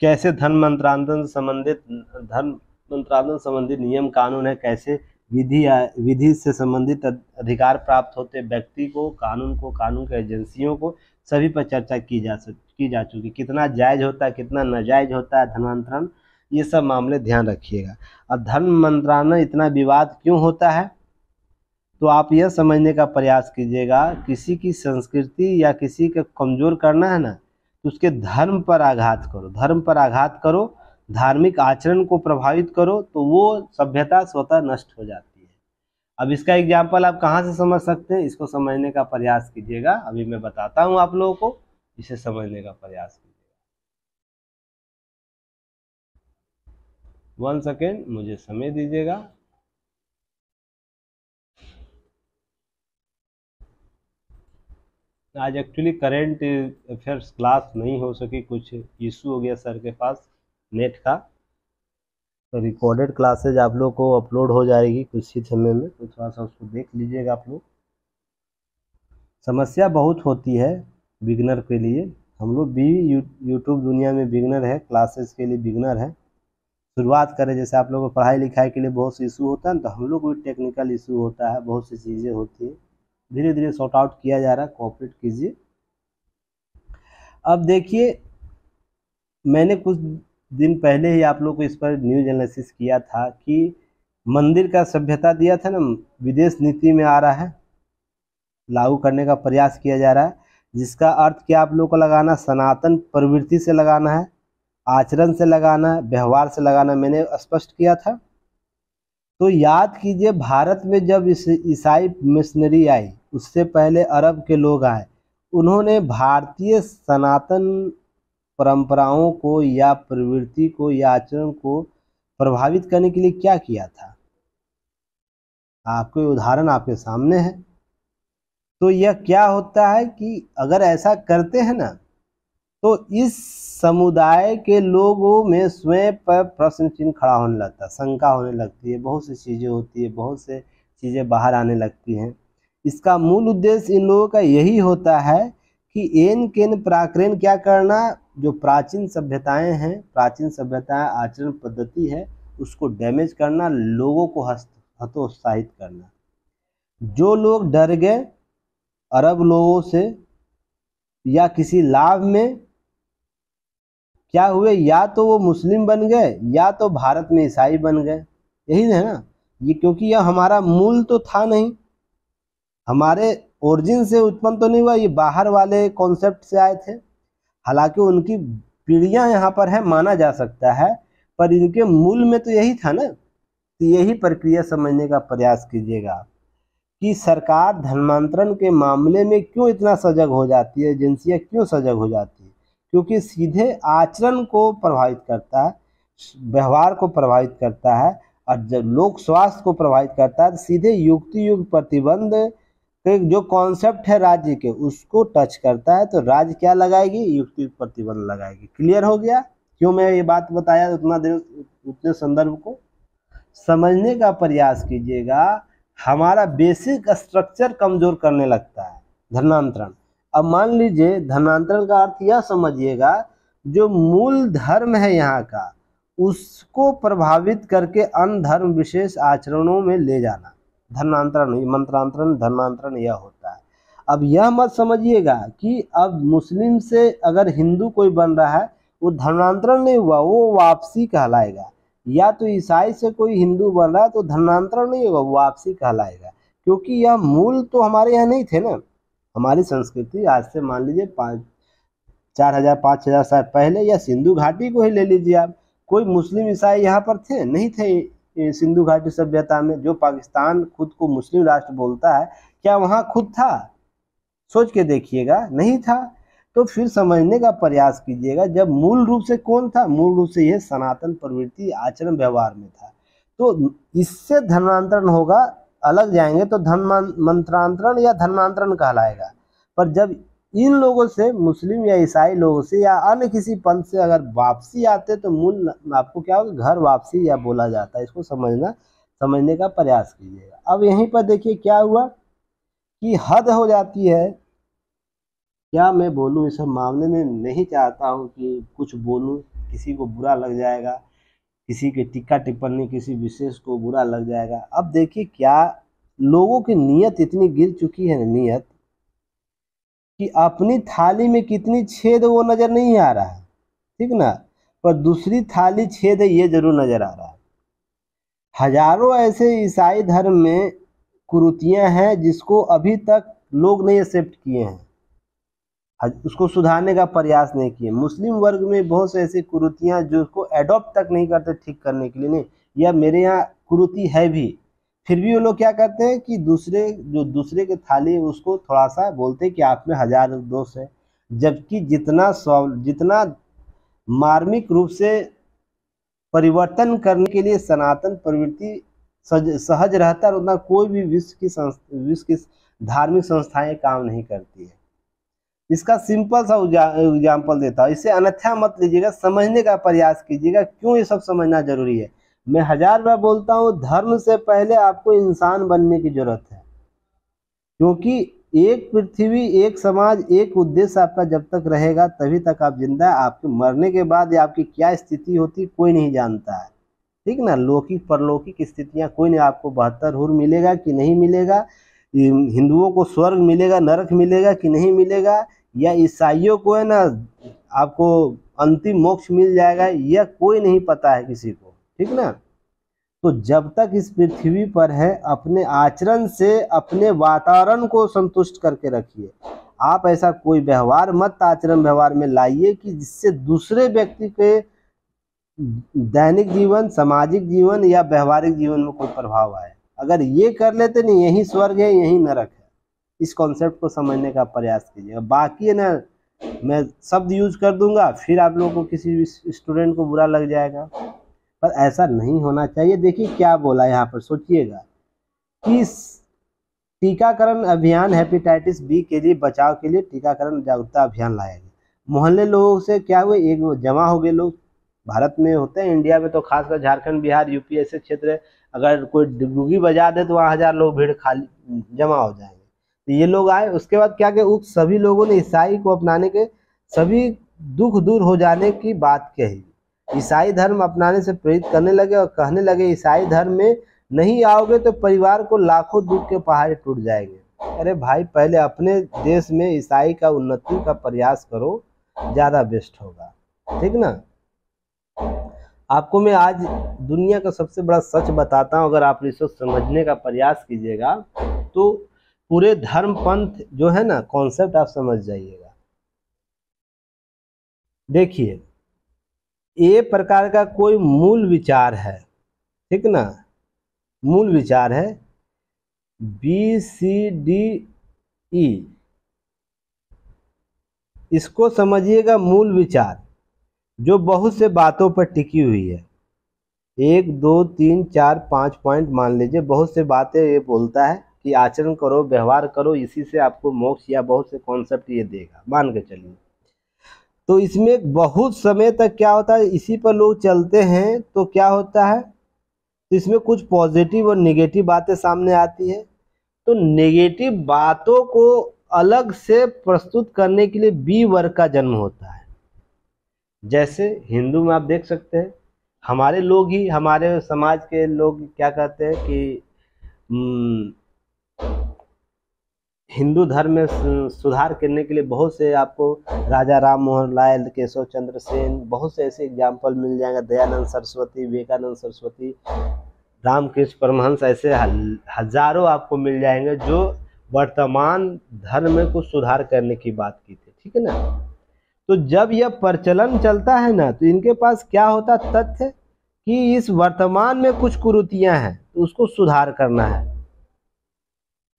कैसे धर्म मंत्रांतरण से संबंधित, धर्म मंत्रांतरण संबंधित नियम कानून है, कैसे विधि विधि से संबंधित अधिकार प्राप्त होते व्यक्ति को, कानून को, कानून के एजेंसियों को, सभी पर चर्चा की जा सक, की जा चुकी। कितना जायज़ होता है, कितना नाजायज होता है, धर्मांतरण, ये सब मामले ध्यान रखिएगा। अब धर्म मंत्रालय इतना विवाद क्यों होता है? तो आप यह समझने का प्रयास कीजिएगा, किसी की संस्कृति या किसी का कमज़ोर करना है ना तो उसके धर्म पर आघात करो, धर्म पर आघात करो धार्मिक आचरण को प्रभावित करो तो वो सभ्यता स्वतः नष्ट हो जाती है। अब इसका एग्ज़ाम्पल आप कहाँ से समझ सकते हैं? इसको समझने का प्रयास कीजिएगा। अभी मैं बताता हूँ आप लोगों को, इसे समझने का प्रयास कीजिएगा। वन सेकेंड मुझे समय दीजिएगा। आज एक्चुअली करेंट अफेयर्स क्लास नहीं हो सकी, कुछ इशू हो गया सर के पास। नेट का। तो रिकॉर्डेड क्लासेज आप लोग को अपलोड हो जाएगी कुछ ही समय में तो थोड़ा सा उसको देख लीजिएगा आप लोग। समस्या बहुत होती है बिगनर के लिए। हम लोग भी यूट्यूब दुनिया में बिगनर है क्लासेस के लिए बिगनर है। शुरुआत करें, जैसे आप लोगों को पढ़ाई लिखाई के लिए बहुत से इशू होता है ना तो हम लोग को भी टेक्निकल इशू होता है, बहुत सी चीज़ें होती है। धीरे धीरे सॉर्ट आउट किया जा रहा है कॉपरेट कीजिए। अब देखिए, मैंने कुछ दिन पहले ही आप लोग को इस पर न्यूज़ एनालिसिस किया था कि मंदिर का सभ्यता दिया था ना, विदेश नीति में आ रहा है, लागू करने का प्रयास किया जा रहा है, जिसका अर्थ क्या आप लोग को लगाना, सनातन प्रवृत्ति से लगाना है, आचरण से लगाना है व्यवहार से लगाना, मैंने स्पष्ट किया था। तो याद कीजिए, भारत में जब ईसाई मिशनरी आई, उससे पहले अरब के लोग आए, उन्होंने भारतीय सनातन परंपराओं को या प्रवृत्ति को या आचरण को प्रभावित करने के लिए क्या किया था? आपके उदाहरण आपके सामने है। तो यह क्या होता है कि अगर ऐसा करते हैं ना तो इस समुदाय के लोगों में स्वयं पर प्रश्न चिन्ह खड़ा होने लगता है, शंका होने लगती है, बहुत सी चीज़ें होती है, बहुत से चीज़ें बाहर आने लगती हैं। इसका मूल उद्देश्य इन लोगों का यही होता है कि एन केन प्राकृन क्या करना जो प्राचीन सभ्यताएँ हैं, प्राचीन सभ्यताएँ आचरण पद्धति है, उसको डैमेज करना, लोगों को हतोत्साहित करना। जो लोग डर गए, अरब लोगों से या किसी लाभ में, क्या हुए? या तो वो मुस्लिम बन गए, या तो भारत में ईसाई बन गए। यही है ना? ये क्योंकि यह हमारा मूल तो था नहीं। हमारे ओरिजिन से उत्पन्न तो नहीं हुआ, ये बाहर वाले कॉन्सेप्ट से आए थे। हालाँकि उनकी पीढ़ियाँ यहाँ पर है, माना जा सकता है, पर इनके मूल में तो यही था ना? तो यही प्रक्रिया समझने का प्रयास कीजिएगा कि सरकार धर्मांतरण के मामले में क्यों इतना सजग हो जाती है, एजेंसियाँ क्यों सजग हो जाती है? क्योंकि सीधे आचरण को प्रभावित करता है, व्यवहार को प्रभावित करता है, और जब लोक स्वास्थ्य को प्रभावित करता है तो सीधे युक्ति युग प्रतिबंध के जो कॉन्सेप्ट है राज्य के, उसको टच करता है तो राज्य क्या लगाएगी? युक्ति प्रतिबंध लगाएगी। क्लियर हो गया? क्यों मैं ये बात बताया उतना देर उतने संदर्भ को? समझने का प्रयास कीजिएगा, हमारा बेसिक स्ट्रक्चर कमज़ोर करने लगता है, धर्मांतरण। अब मान लीजिए, धर्मांतरण का अर्थ यह समझिएगा, जो मूल धर्म है यहाँ का, उसको प्रभावित करके अन्य धर्म विशेष आचरणों में ले जाना। धर्मांतरण मंत्रांतरण, धर्मांतरण यह होता है। अब यह मत समझिएगा कि अब मुस्लिम से अगर हिंदू कोई बन रहा है, वो धर्मांतरण नहीं हुआ, वो वापसी कहलाएगा। या तो ईसाई से कोई हिंदू बन रहा है तो धर्मांतरण नहीं होगा वापसी कहलाएगा। क्योंकि यह मूल तो हमारे यहाँ नहीं थे ना। हमारी संस्कृति आज से मान लीजिए पाँच, चार हज़ार, पाँच हज़ार साल पहले, या सिंधु घाटी को ही ले लीजिए आप। कोई मुस्लिम ईसाई यहाँ पर थे? नहीं थे। सिंधु घाटी सभ्यता में जो पाकिस्तान खुद को मुस्लिम राष्ट्र बोलता है, क्या वहाँ खुद था? सोच के देखिएगा। नहीं था। तो फिर समझने का प्रयास कीजिएगा, जब मूल रूप से कौन था? मूल रूप से यह सनातन प्रवृत्ति आचरण व्यवहार में था। तो इससे धर्मांतरण होगा, अलग जाएँगे तो धर्म, मंत्रांतरण या धर्मांतरण कहलाएगा। पर जब इन लोगों से, मुस्लिम या ईसाई लोगों से या अन्य किसी पंथ से अगर वापसी आते तो मूल आपको क्या होगा? घर वापसी या बोला जाता है। इसको समझना, समझने का प्रयास कीजिएगा। अब यहीं पर देखिए क्या हुआ कि हद हो जाती है। क्या मैं बोलूँ? इस मामले में नहीं चाहता हूँ कि कुछ बोलूँ। किसी को बुरा लग जाएगा, किसी के टिक्का टिप्पणी, किसी विशेष को बुरा लग जाएगा। अब देखिए क्या लोगों की नीयत इतनी गिर चुकी है, नीयत। कि अपनी थाली में कितनी छेद वो नज़र नहीं आ रहा है। ठीक ना? पर दूसरी थाली छेद ये ज़रूर नज़र आ रहा है। हज़ारों ऐसे ईसाई धर्म में कुरुतियाँ हैं जिसको अभी तक लोग नहीं एक्सेप्ट किए हैं। उसको सुधारने का प्रयास नहीं किए। मुस्लिम वर्ग में बहुत से ऐसी कुरुतियाँ जो उसको एडॉप्ट तक नहीं करते, ठीक करने के लिए नहीं। या मेरे यहाँ कुरुति है भी। फिर भी वो लोग क्या करते हैं कि दूसरे, जो दूसरे के थाली है, उसको थोड़ा सा बोलते हैं कि आप में हज़ार दोष है। जबकि जितना सौ जितना मार्मिक रूप से परिवर्तन करने के लिए सनातन प्रवृत्ति सहज रहता है, उतना कोई भी विश्व की विश्व की धार्मिक संस्थाएँ काम नहीं करती है। इसका सिंपल सा एग्ज़ाम्पल देता हूँ। इसे अन्यथा मत लीजिएगा, समझने का प्रयास कीजिएगा, क्यों ये सब समझना ज़रूरी है? मैं हज़ार बार बोलता हूँ, धर्म से पहले आपको इंसान बनने की ज़रूरत है। क्योंकि एक पृथ्वी, एक समाज, एक उद्देश्य आपका जब तक रहेगा, तभी तक आप ज़िंदा है। आपके मरने के बाद आपकी क्या स्थिति होती, कोई नहीं जानता है। ठीक ना? लौकिक, परलौकिक स्थितियाँ, कोई नहीं, आपको बहत्तर हुर मिलेगा कि नहीं मिलेगा? हिंदुओं को स्वर्ग मिलेगा, नरक मिलेगा कि नहीं मिलेगा? या ईसाइयों को है ना, आपको अंतिम मोक्ष मिल जाएगा, यह कोई नहीं पता है किसी को। ठीक ना? तो जब तक इस पृथ्वी पर है, अपने आचरण से, अपने वातावरण को संतुष्ट करके रखिए। आप ऐसा कोई व्यवहार मत, आचरण व्यवहार में लाइए कि जिससे दूसरे व्यक्ति के दैनिक जीवन, सामाजिक जीवन या व्यवहारिक जीवन में कोई प्रभाव आए। अगर ये कर लेते नहीं, यही स्वर्ग है, यही नरक है। इस कॉन्सेप्ट को समझने का प्रयास कीजिएगा। बाकी है ना, मैं शब्द यूज़ कर दूँगा, फिर आप लोगों को किसी स्टूडेंट को बुरा लग जाएगा। पर ऐसा नहीं होना चाहिए। देखिए क्या बोला यहाँ पर, सोचिएगा। कि टीकाकरण अभियान हेपेटाइटिस बी के लिए बचाव के लिए टीकाकरण जागरूकता अभियान लाया गया? मोहल्ले लोगों से क्या हुए एक जमा हो गए लोग। भारत में होते हैं, इंडिया में तो खासकर झारखंड, बिहार, यूपी ऐसे क्षेत्र अगर कोई डुगी बजा दे तो वहाँ हज़ार लोग भीड़ खाली जमा हो जाएँगे। तो ये लोग आए, उसके बाद क्या कि सभी लोगों ने ईसाई को अपनाने के सभी दुख दूर हो जाने की बात कही। ईसाई धर्म अपनाने से प्रेरित करने लगे और कहने लगे, ईसाई धर्म में नहीं आओगे तो परिवार को लाखों दुख के पहाड़ टूट जाएँगे। अरे भाई, पहले अपने देश में ईसाई का उन्नति का प्रयास करो, ज़्यादा बेस्ट होगा। ठीक ना? आपको मैं आज दुनिया का सबसे बड़ा सच बताता हूँ, अगर आप इसको समझने का प्रयास कीजिएगा तो पूरे धर्म पंथ जो है ना, कॉन्सेप्ट आप समझ जाइएगा। देखिए ये प्रकार का कोई मूल विचार है। ठीक ना? मूल विचार है बी सी डी ई इसको समझिएगा मूल विचार, जो बहुत से बातों पर टिकी हुई है। एक, दो, तीन, चार, पाँच पॉइंट मान लीजिए, बहुत से बातें ये बोलता है कि आचरण करो, व्यवहार करो, इसी से आपको मोक्ष या बहुत से कॉन्सेप्ट ये देगा। मान के चलिए। तो इसमें बहुत समय तक क्या होता है इसी पर लोग चलते हैं तो क्या होता है? तो इसमें कुछ पॉजिटिव और नेगेटिव बातें सामने आती है। तो नेगेटिव बातों को अलग से प्रस्तुत करने के लिए बी वर्ग का जन्म होता है। जैसे हिंदू में आप देख सकते हैं हमारे लोग ही हमारे समाज के लोग क्या कहते हैं कि हम्म, हिंदू धर्म में सुधार करने के लिए बहुत से आपको राजा राम मोहन लाल, केशव चंद्र सेन, बहुत से ऐसे एग्ज़ाम्पल मिल जाएँगे। दयानंद सरस्वती, विवेकानंद सरस्वती, रामकृष्ण परमहंस, ऐसे हज़ारों आपको मिल जाएँगे जो वर्तमान धर्म में कुछ सुधार करने की बात की थी। ठीक है ना? तो जब यह प्रचलन चलता है ना तो इनके पास क्या होता तथ्य कि इस वर्तमान में कुछ कुरुतियाँ हैं तो उसको सुधार करना है।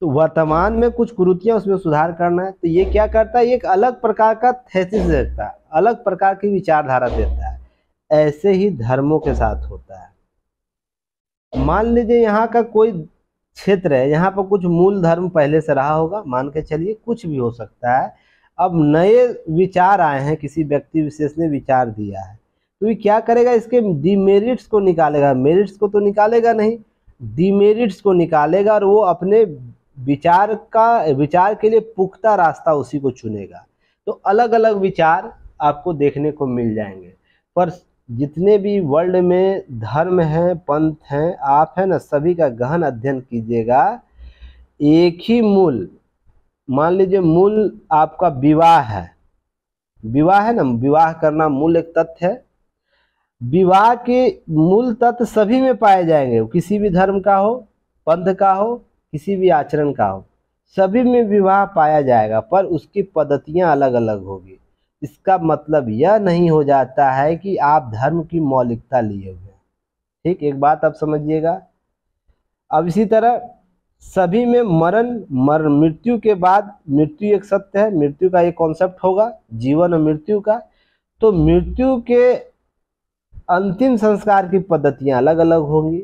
तो वर्तमान में कुछ कुरुतियाँ उसमें सुधार करना है तो ये क्या करता है? एक अलग प्रकार का थेसिस देता है, अलग प्रकार की विचारधारा देता है, ऐसे ही धर्मों के साथ होता है। मान लीजिए यहाँ का कोई क्षेत्र है, यहाँ पर कुछ मूल धर्म पहले से रहा होगा, मान के चलिए कुछ भी हो सकता है। अब नए विचार आए हैं, किसी व्यक्ति विशेष ने विचार दिया है तो ये क्या करेगा? इसके डिमेरिट्स को निकालेगा। मेरिट्स को तो निकालेगा नहीं डिमेरिट्स को निकालेगा और वो अपने विचार का, विचार के लिए पुख्ता रास्ता उसी को चुनेगा। तो अलग अलग विचार आपको देखने को मिल जाएँगे। पर जितने भी वर्ल्ड में धर्म हैं, पंथ हैं, आप है ना, सभी का गहन अध्ययन कीजिएगा। एक ही मूल, मान लीजिए मूल आपका विवाह है। विवाह है ना, विवाह करना मूल एक तथ्य है। विवाह के मूल तत्व सभी में पाए जाएँगे किसी भी धर्म का हो, पंथ का हो किसी भी आचरण का हो, सभी में विवाह पाया जाएगा, पर उसकी पद्धतियाँ अलग अलग होगी। इसका मतलब यह नहीं हो जाता है कि आप धर्म की मौलिकता लिए हुए ठीक, एक बात आप समझिएगा। अब इसी तरह सभी में मरण, मर, मृत्यु के बाद मृत्यु एक सत्य है, मृत्यु का एक कॉन्सेप्ट होगा, जीवन और मृत्यु का। तो मृत्यु के अंतिम संस्कार की पद्धतियाँ अलग अलग होंगी।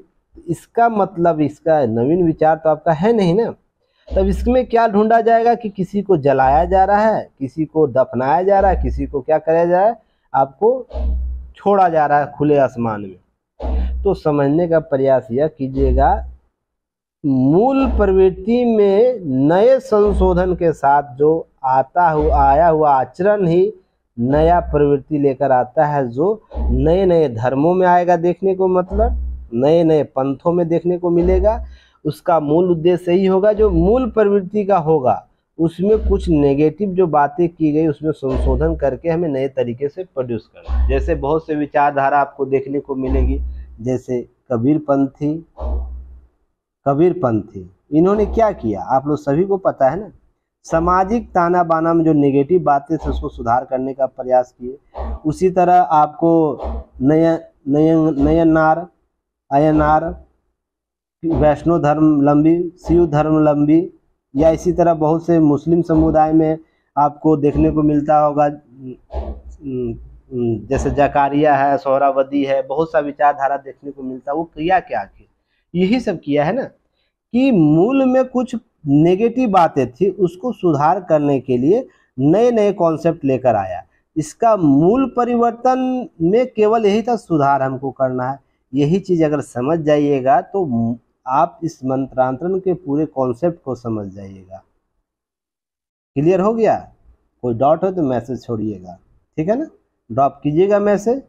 इसका मतलब इसका नवीन विचार तो आपका है नहीं ना? तब इसमें क्या ढूंढा जाएगा कि किसी को जलाया जा रहा है, किसी को दफनाया जा रहा है, किसी को क्या कराया जा रहा है? आपको छोड़ा जा रहा है खुले आसमान में। तो समझने का प्रयास यह कीजिएगा, मूल प्रवृत्ति में नए संशोधन के साथ जो आता हुआ आया हुआ आचरण ही नया प्रवृत्ति लेकर आता है, जो नए नए धर्मों में आएगा देखने को मतलब। नए नए पंथों में देखने को मिलेगा। उसका मूल उद्देश्य यही होगा, जो मूल प्रवृत्ति का होगा, उसमें कुछ नेगेटिव जो बातें की गई, उसमें संशोधन करके हमें नए तरीके से प्रोड्यूस करना जैसे बहुत से विचारधारा आपको देखने को मिलेगी, जैसे कबीर पंथी कबीर पंथी, इन्होंने क्या किया? आप लोग सभी को पता है ना? सामाजिक ताना बाना में जो नेगेटिव बातें थे उसको सुधार करने का प्रयास किए। उसी तरह आपको नया नयन नयन नयनार अयनार वैष्णो धर्म लंबी शिव धर्म लंबी या इसी तरह बहुत से मुस्लिम समुदाय में आपको देखने को मिलता होगा। जैसे जकारिया है, सोहरावदी है, बहुत सा विचारधारा देखने को मिलता है वो किया क्या आखिर? यही सब किया है ना? कि मूल में कुछ नेगेटिव बातें थी, उसको सुधार करने के लिए नए नए कॉन्सेप्ट लेकर आया। इसका मूल परिवर्तन में केवल यही था, सुधार हमको करना है। यही चीज़ अगर समझ जाइएगा तो आप इस मंत्रांतरण के पूरे कॉन्सेप्ट को समझ जाइएगा। क्लियर हो गया? कोई डाउट हो तो मैसेज छोड़िएगा। ठीक है ना? ड्रॉप कीजिएगा मैसेज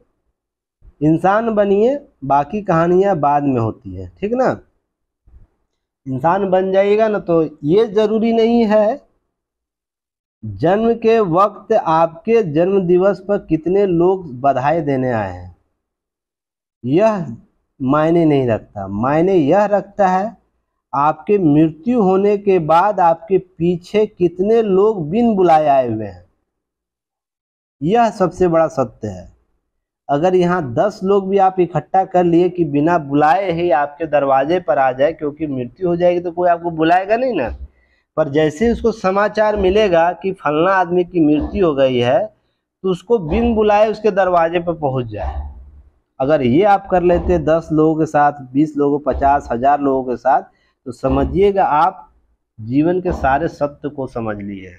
इंसान बनिए, बाकी कहानियाँ बाद में होती है। ठीक ना? इंसान बन जाइएगा ना तो ये ज़रूरी नहीं है। जन्म के वक्त आपके जन्म दिवस पर कितने लोग बधाई देने आए हैं? यह मायने नहीं रखता। मायने यह रखता है, आपके मृत्यु होने के बाद आपके पीछे कितने लोग बिन बुलाए आए हुए हैं। यह सबसे बड़ा सत्य है। अगर यहाँ दस लोग भी आप इकट्ठा कर लिए कि बिना बुलाए ही आपके दरवाजे पर आ जाए, क्योंकि मृत्यु हो जाएगी तो कोई आपको बुलाएगा नहीं ना। पर जैसे ही उसको समाचार मिलेगा कि फलना आदमी की मृत्यु हो गई है तो उसको बिन बुलाए उसके दरवाजे पर पहुँच जाए। अगर ये आप कर लेते दस लोगों के साथ, बीस लोगों, पचास, हज़ार लोगों के साथ तो समझिएगा आप जीवन के सारे सत्य को समझ लिए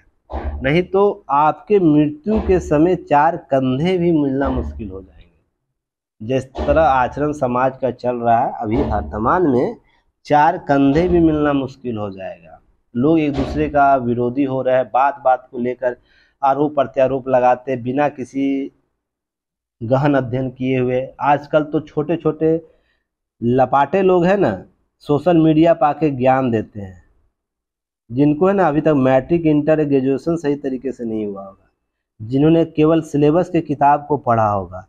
नहीं तो आपके मृत्यु के समय चार कंधे भी मिलना मुश्किल हो जाएँगे। जिस तरह आचरण समाज का चल रहा है, अभी वर्तमान में चार कंधे भी मिलना मुश्किल हो जाएगा। लोग एक दूसरे का विरोधी हो रहे हैं बात बात को लेकर आरोप प्रत्यारोप लगाते, बिना किसी गहन अध्ययन किए हुए। आजकल तो छोटे छोटे लपाटे लोग हैं ना, सोशल मीडिया पा के ज्ञान देते हैं। जिनको है ना, अभी तक मैट्रिक, इंटर, ग्रेजुएशन सही तरीके से नहीं हुआ होगा। जिन्होंने केवल सिलेबस के किताब को पढ़ा होगा,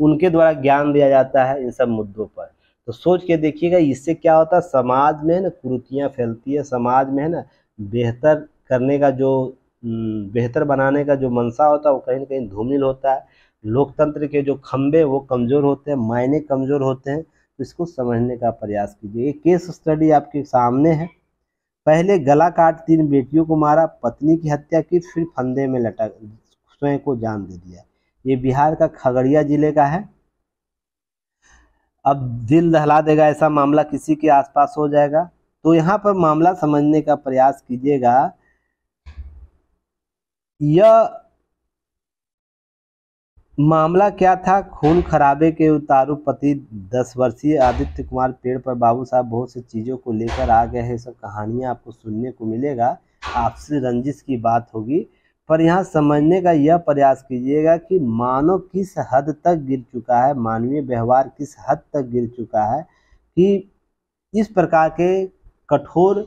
उनके द्वारा ज्ञान दिया जाता है इन सब मुद्दों पर। तो सोच के देखिएगा, इससे क्या होता है, समाज में है ना कुरुतियाँ फैलती है, समाज में है ना, बेहतर करने का जो बेहतर बनाने का जो मनसा होता है, वो कहीं ना कहीं धूमिल होता है। लोकतंत्र के जो खंबे वो कमज़ोर होते हैं, मायने कमज़ोर होते हैं तो इसको समझने का प्रयास कीजिए। ये केस स्टडी आपके सामने है। पहले गला काट तीन बेटियों को मारा, पत्नी की हत्या की, फिर फंदे में लटक, स्वयं को जान दे दिया। ये बिहार का खगड़िया ज़िले का है। अब दिल दहला देगा, ऐसा मामला किसी के आसपास हो जाएगा। तो यहाँ पर मामला समझने का प्रयास कीजिएगा। यह मामला क्या था? खून खराबे के उतारू पति दस वर्षीय आदित्य कुमार पेड़ पर बाबू साहब बहुत सी चीज़ों को लेकर आ गए हैं। सब कहानियाँ आपको सुनने को मिलेगा। आपसी रंजिश की बात होगी। पर यहाँ समझने का यह प्रयास कीजिएगा कि मानव किस हद तक गिर चुका है? मानवीय व्यवहार किस हद तक गिर चुका है? कि इस प्रकार के कठोर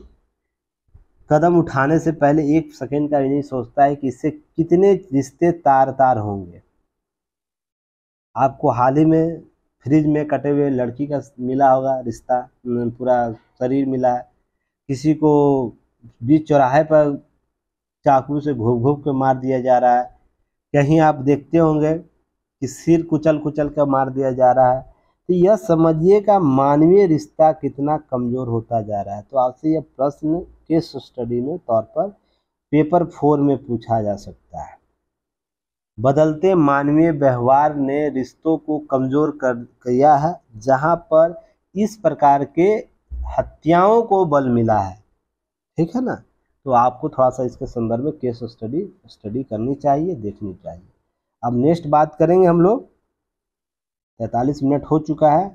कदम उठाने से पहले एक सेकेंड का भी नहीं सोचता है कि इससे कितने रिश्ते तार तार होंगे। आपको हाल ही में फ्रिज में कटे हुए लड़की का मिला होगा रिश्ता पूरा शरीर मिला है। किसी को बीच चौराहे पर चाकू से घोप घोप के मार दिया जा रहा है। कहीं आप देखते होंगे कि सिर कुचल कुचल कर मार दिया जा रहा है। तो यह समझिए का मानवीय रिश्ता कितना कमज़ोर होता जा रहा है। तो आपसे यह प्रश्न केस स्टडी में तौर पर पेपर फोर में पूछा जा सकता है। बदलते मानवीय व्यवहार ने रिश्तों को कमज़ोर कर किया है, जहाँ पर इस प्रकार के हत्याओं को बल मिला है। ठीक है ना? तो आपको थोड़ा सा इसके संदर्भ में केस स्टडी स्टडी करनी चाहिए, देखनी चाहिए। अब नेक्स्ट बात करेंगे हम लोग। तैंतालीस मिनट हो चुका है।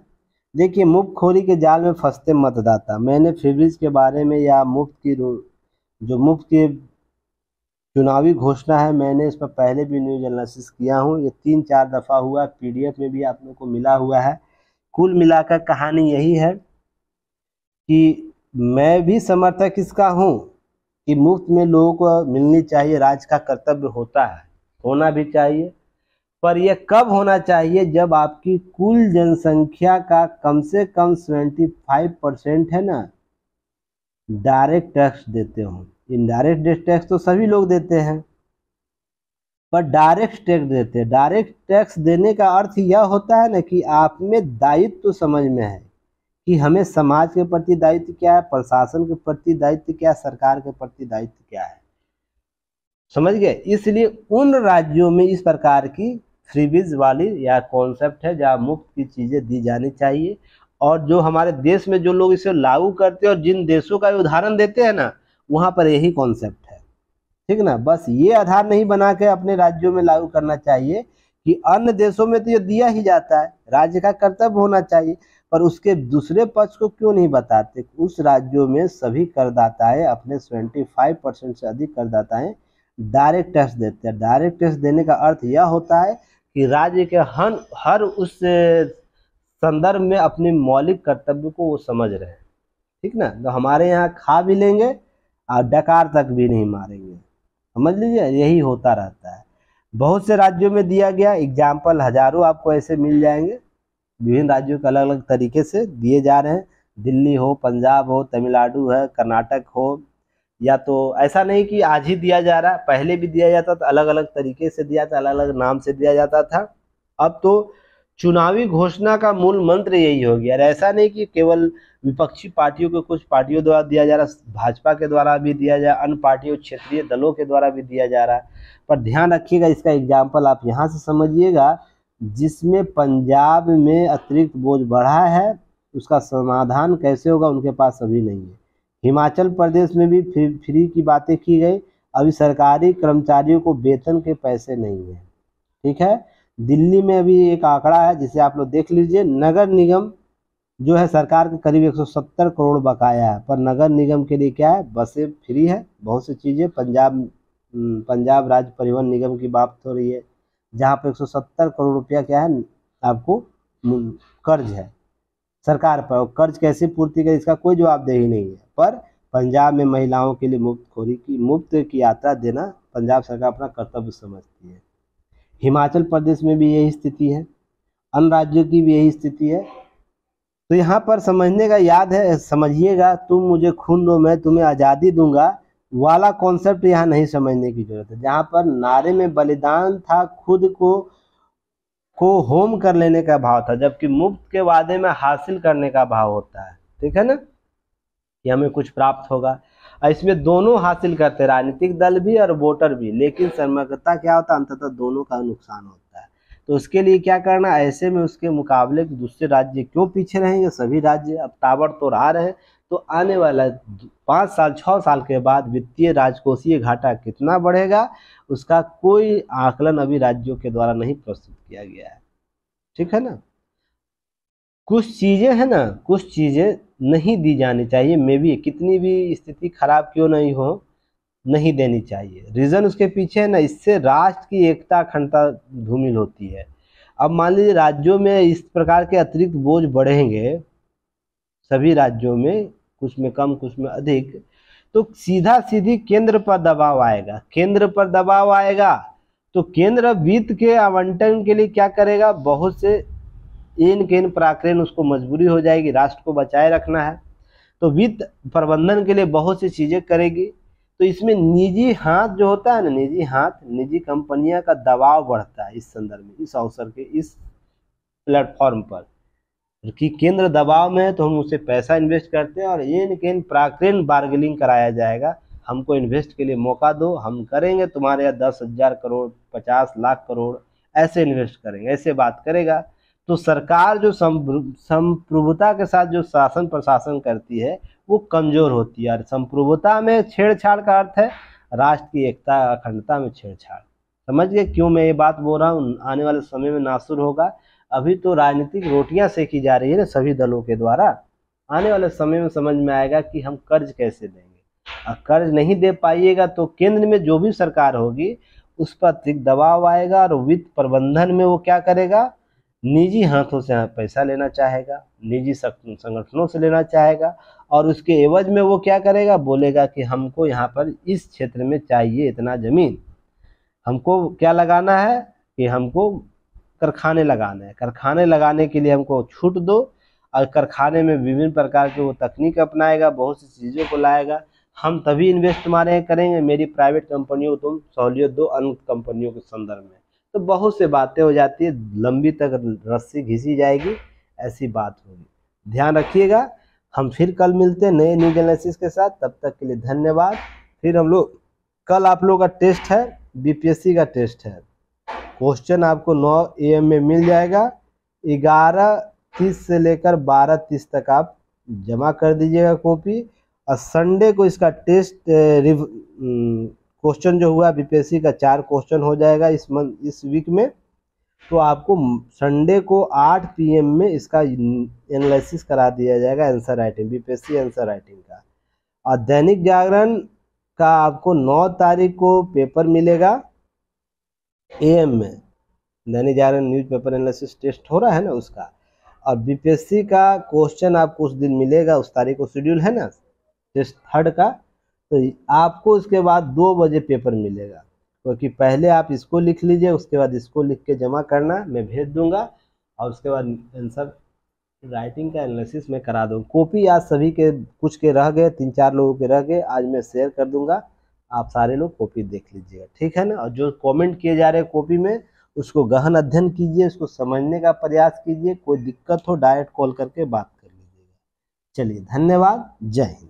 देखिए मुफ़्त खोरी के जाल में फंसते मतदाता। मैंने फेब्रिज के बारे में या मुफ़्त की जो मुफ़्त के चुनावी घोषणा है। मैंने इस पर पहले भी न्यूज़ एनालिसिस किया हूँ। ये तीन चार दफ़ा हुआ पीडीएफ में भी आप लोग को मिला हुआ है। कुल मिलाकर कहानी यही है कि मैं भी समर्थक इसका हूँ कि मुफ़्त में लोगों को मिलनी चाहिए। राज्य का कर्तव्य होता है। होना भी चाहिए। पर यह कब होना चाहिए? जब आपकी कुल जनसंख्या का कम से कम सेवेंटी फाइव परसेंट है ना डायरेक्ट टैक्स देते हों। इनडायरेक्ट टैक्स तो सभी लोग देते हैं। पर डायरेक्ट टैक्स देते हैं। डायरेक्ट टैक्स देने का अर्थ यह होता है ना कि आप में दायित्व तो समझ में है कि हमें समाज के प्रति दायित्व क्या है, प्रशासन के प्रति दायित्व क्या है, सरकार के प्रति दायित्व क्या है। समझ गए? इसलिए उन राज्यों में इस प्रकार की फ्रीबीज वाली या कॉन्सेप्ट है जहाँ मुफ़्त की चीज़ें दी जानी चाहिए। और जो हमारे देश में जो लोग इसे लागू करते हैं और जिन देशों का उदाहरण देते हैं ना वहाँ पर यही कॉन्सेप्ट है। ठीक ना? बस ये आधार नहीं बना के अपने राज्यों में लागू करना चाहिए कि अन्य देशों में तो ये दिया ही जाता है, राज्य का कर्तव्य होना चाहिए, पर उसके दूसरे पक्ष को क्यों नहीं बताते? उस राज्यों में सभी करदाताएँ अपने 25 परसेंट से अधिक करदाताएँ डायरेक्ट टैक्स देते हैं। डायरेक्ट टैक्स देने का अर्थ यह होता है कि राज्य के हर हर उस संदर्भ में अपने मौलिक कर्तव्य को वो समझ रहे हैं। ठीक ना? तो हमारे यहाँ खा भी लेंगे और डकार तक भी नहीं मारेंगे। समझ लीजिए, यही होता रहता है। बहुत से राज्यों में दिया गया एग्ज़ाम्पल, हज़ारों आपको ऐसे मिल जाएँगे। विभिन्न राज्यों के अलग अलग तरीके से दिए जा रहे हैं। दिल्ली हो, पंजाब हो, तमिलनाडु है, कर्नाटक हो, या तो ऐसा नहीं कि आज ही दिया जा रहा पहले भी दिया जाता था अलग अलग तरीके से दिया था अलग अलग नाम से दिया जाता था। अब तो चुनावी घोषणा का मूल मंत्र यही हो गया। ऐसा नहीं कि केवल विपक्षी पार्टियों के कुछ पार्टियों द्वारा दिया जा रहा है भाजपा के द्वारा भी दिया जा अन्य पार्टियों क्षेत्रीय दलों के द्वारा भी दिया जा रहा है। पर ध्यान रखिएगा इसका एग्ज़ाम्पल आप यहाँ से समझिएगा जिसमें पंजाब में अतिरिक्त बोझ बढ़ा है उसका समाधान कैसे होगा उनके पास अभी नहीं है। हिमाचल प्रदेश में भी फ्री, फ्री की बातें की गई अभी सरकारी कर्मचारियों को वेतन के पैसे नहीं है। ठीक है? दिल्ली में अभी एक आंकड़ा है जिसे आप लोग देख लीजिए नगर निगम जो है सरकार के करीब 170 करोड़ बकाया है। पर नगर निगम के लिए क्या है? बसें फ्री है, बहुत सी चीज़ें। पंजाब पंजाब राज्य परिवहन निगम की बात हो रही है, जहाँ पे 170 करोड़ रुपया क्या है, आपको कर्ज है। सरकार पर कर्ज कैसे पूर्ति करे, इसका कोई जवाबदेही नहीं है। पर पंजाब में महिलाओं के लिए मुफ़्त खोरी की, मुफ़्त की यात्रा देना पंजाब सरकार अपना कर्तव्य समझती है। हिमाचल प्रदेश में भी यही स्थिति है। अन्य राज्यों की भी यही स्थिति है। तो यहाँ पर समझने का याद है, समझिएगा, तुम मुझे खून दो, मैं तुम्हें आज़ादी दूँगा, वाला कॉन्सेप्ट यहाँ नहीं समझने की ज़रूरत है। जहाँ पर नारे में बलिदान था, खुद को को होम कर लेने का भाव था, जबकि मुफ़्त के वादे में हासिल करने का भाव होता है। ठीक है ना? कि हमें कुछ प्राप्त होगा। इसमें दोनों हासिल करते, राजनीतिक दल भी और वोटर भी, लेकिन समग्रता क्या होता, अंततः दोनों का नुकसान होता। तो उसके लिए क्या करना ऐसे में उसके मुकाबले दूसरे राज्य क्यों पीछे रहेंगे? सभी राज्य अब ताबड़तोड़ आ रहे तो आने वाला पाँच साल छः साल के बाद वित्तीय राजकोषीय घाटा कितना बढ़ेगा? उसका कोई आकलन अभी राज्यों के द्वारा नहीं प्रस्तुत किया गया है। ठीक है ना? कुछ चीज़ें हैं ना, कुछ चीज़ें नहीं दी जानी चाहिए। मे भी कितनी भी स्थिति खराब क्यों नहीं हो नहीं देनी चाहिए। रीज़न उसके पीछे है ना, इससे राष्ट्र की एकता अखंडता धूमिल होती है। अब मान लीजिए राज्यों में इस प्रकार के अतिरिक्त बोझ बढ़ेंगे, सभी राज्यों में, कुछ में कम, कुछ में अधिक तो सीधा सीधी केंद्र पर दबाव आएगा। केंद्र पर दबाव आएगा तो केंद्र वित्त के आवंटन के लिए क्या करेगा? बहुत से इन केन प्राकृन उसको मजबूरी हो जाएगी, राष्ट्र को बचाए रखना है। तो वित्त प्रबंधन के लिए बहुत सी चीज़ें करेगी। तो इसमें निजी हाथ जो होता है ना, निजी हाथ, निजी कंपनियाँ का दबाव बढ़ता है इस संदर्भ में, इस अवसर के, इस प्लेटफॉर्म पर। कि केंद्र दबाव में है तो हम उसे पैसा इन्वेस्ट करते हैं और इन के इन प्राकृन बार्गेनिंग कराया जाएगा। हमको इन्वेस्ट के लिए मौका दो, हम करेंगे, तुम्हारे यहाँ दस हज़ार करोड़, पचास लाख करोड़, ऐसे इन्वेस्ट करेंगे, ऐसे बात करेगा। तो सरकार जो संप्रभुता के साथ जो शासन, प्रशासन करती है वो कमज़ोर होती है। और संप्रभुता में छेड़छाड़ का अर्थ है राष्ट्र की एकता, अखंडता में छेड़छाड़। समझ गए क्यों मैं ये बात बोल रहा हूँ? आने वाले समय में नासुर होगा। अभी तो राजनीतिक रोटियाँ सेकी जा रही है ना सभी दलों के द्वारा। आने वाले समय में समझ में आएगा कि हम कर्ज कैसे देंगे। और कर्ज नहीं दे पाइएगा तो केंद्र में जो भी सरकार होगी, उस पर अतिरिक्त दबाव आएगा और वित्त प्रबंधन में वो क्या करेगा? निजी हाथों से पैसा लेना चाहेगा, निजी संगठनों से लेना चाहेगा और उसके एवज में वो क्या करेगा? बोलेगा कि हमको यहाँ पर इस क्षेत्र में चाहिए इतना ज़मीन। हमको क्या लगाना है? कि हमको कारखाने लगाने हैं। कारखाने लगाने के लिए हमको छूट दो और कारखाने में विभिन्न प्रकार के वो तकनीक अपनाएगा, बहुत सी चीज़ों को लाएगा। हम तभी इन्वेस्ट तुम्हारे करेंगे। मेरी प्राइवेट कंपनियों को तुम सहूलियत दो, अन्य कंपनियों के संदर्भ में। तो बहुत से बातें हो जाती है, लंबी तक रस्सी घिसी जाएगी, ऐसी बात होगी। ध्यान रखिएगा, हम फिर कल मिलते हैं नए न्यूज़ एनालिसिस के साथ। तब तक के लिए धन्यवाद। फिर हम लोग, कल आप लोग का टेस्ट है बीपीएससी का टेस्ट है। क्वेश्चन आपको नौ ए में मिल जाएगा। ग्यारह तीस से लेकर बारह तीस तक आप जमा कर दीजिएगा कॉपी और संडे को इसका टेस्ट क्वेश्चन जो हुआ बीपीएससी का, चार क्वेश्चन हो जाएगा इस मंथ, इस वीक में। तो आपको संडे को आठ पीएम में इसका एनालिसिस करा दिया जाएगा, answer writing, BPSC answer writing का। और दैनिक जागरण का आपको नौ तारीख को पेपर मिलेगा, एएम में। Dainik Jagran newspaper analysis test हो रहा है ना उसका। और बीपीएससी का क्वेश्चन आपको उस दिन मिलेगा, उस तारीख को शेड्यूल है ना, टेस्ट थर्ड का। तो आपको उसके बाद दो बजे पेपर मिलेगा। क्योंकि तो पहले आप इसको लिख लीजिए, उसके बाद इसको लिख के जमा करना, मैं भेज दूँगा और उसके बाद आंसर राइटिंग का एनालिसिस मैं करा दूँ। कॉपी आज सभी के कुछ के रह गए, तीन चार लोगों के रह गए, आज मैं शेयर कर दूँगा। आप सारे लोग कॉपी देख लीजिएगा, ठीक है ना? और जो कमेंट किए जा रहे हैं कॉपी में, उसको गहन अध्ययन कीजिए, उसको समझने का प्रयास कीजिए, कोई दिक्कत हो डायरेक्ट कॉल करके बात कर लीजिएगा। चलिए, धन्यवाद, जय हिंद।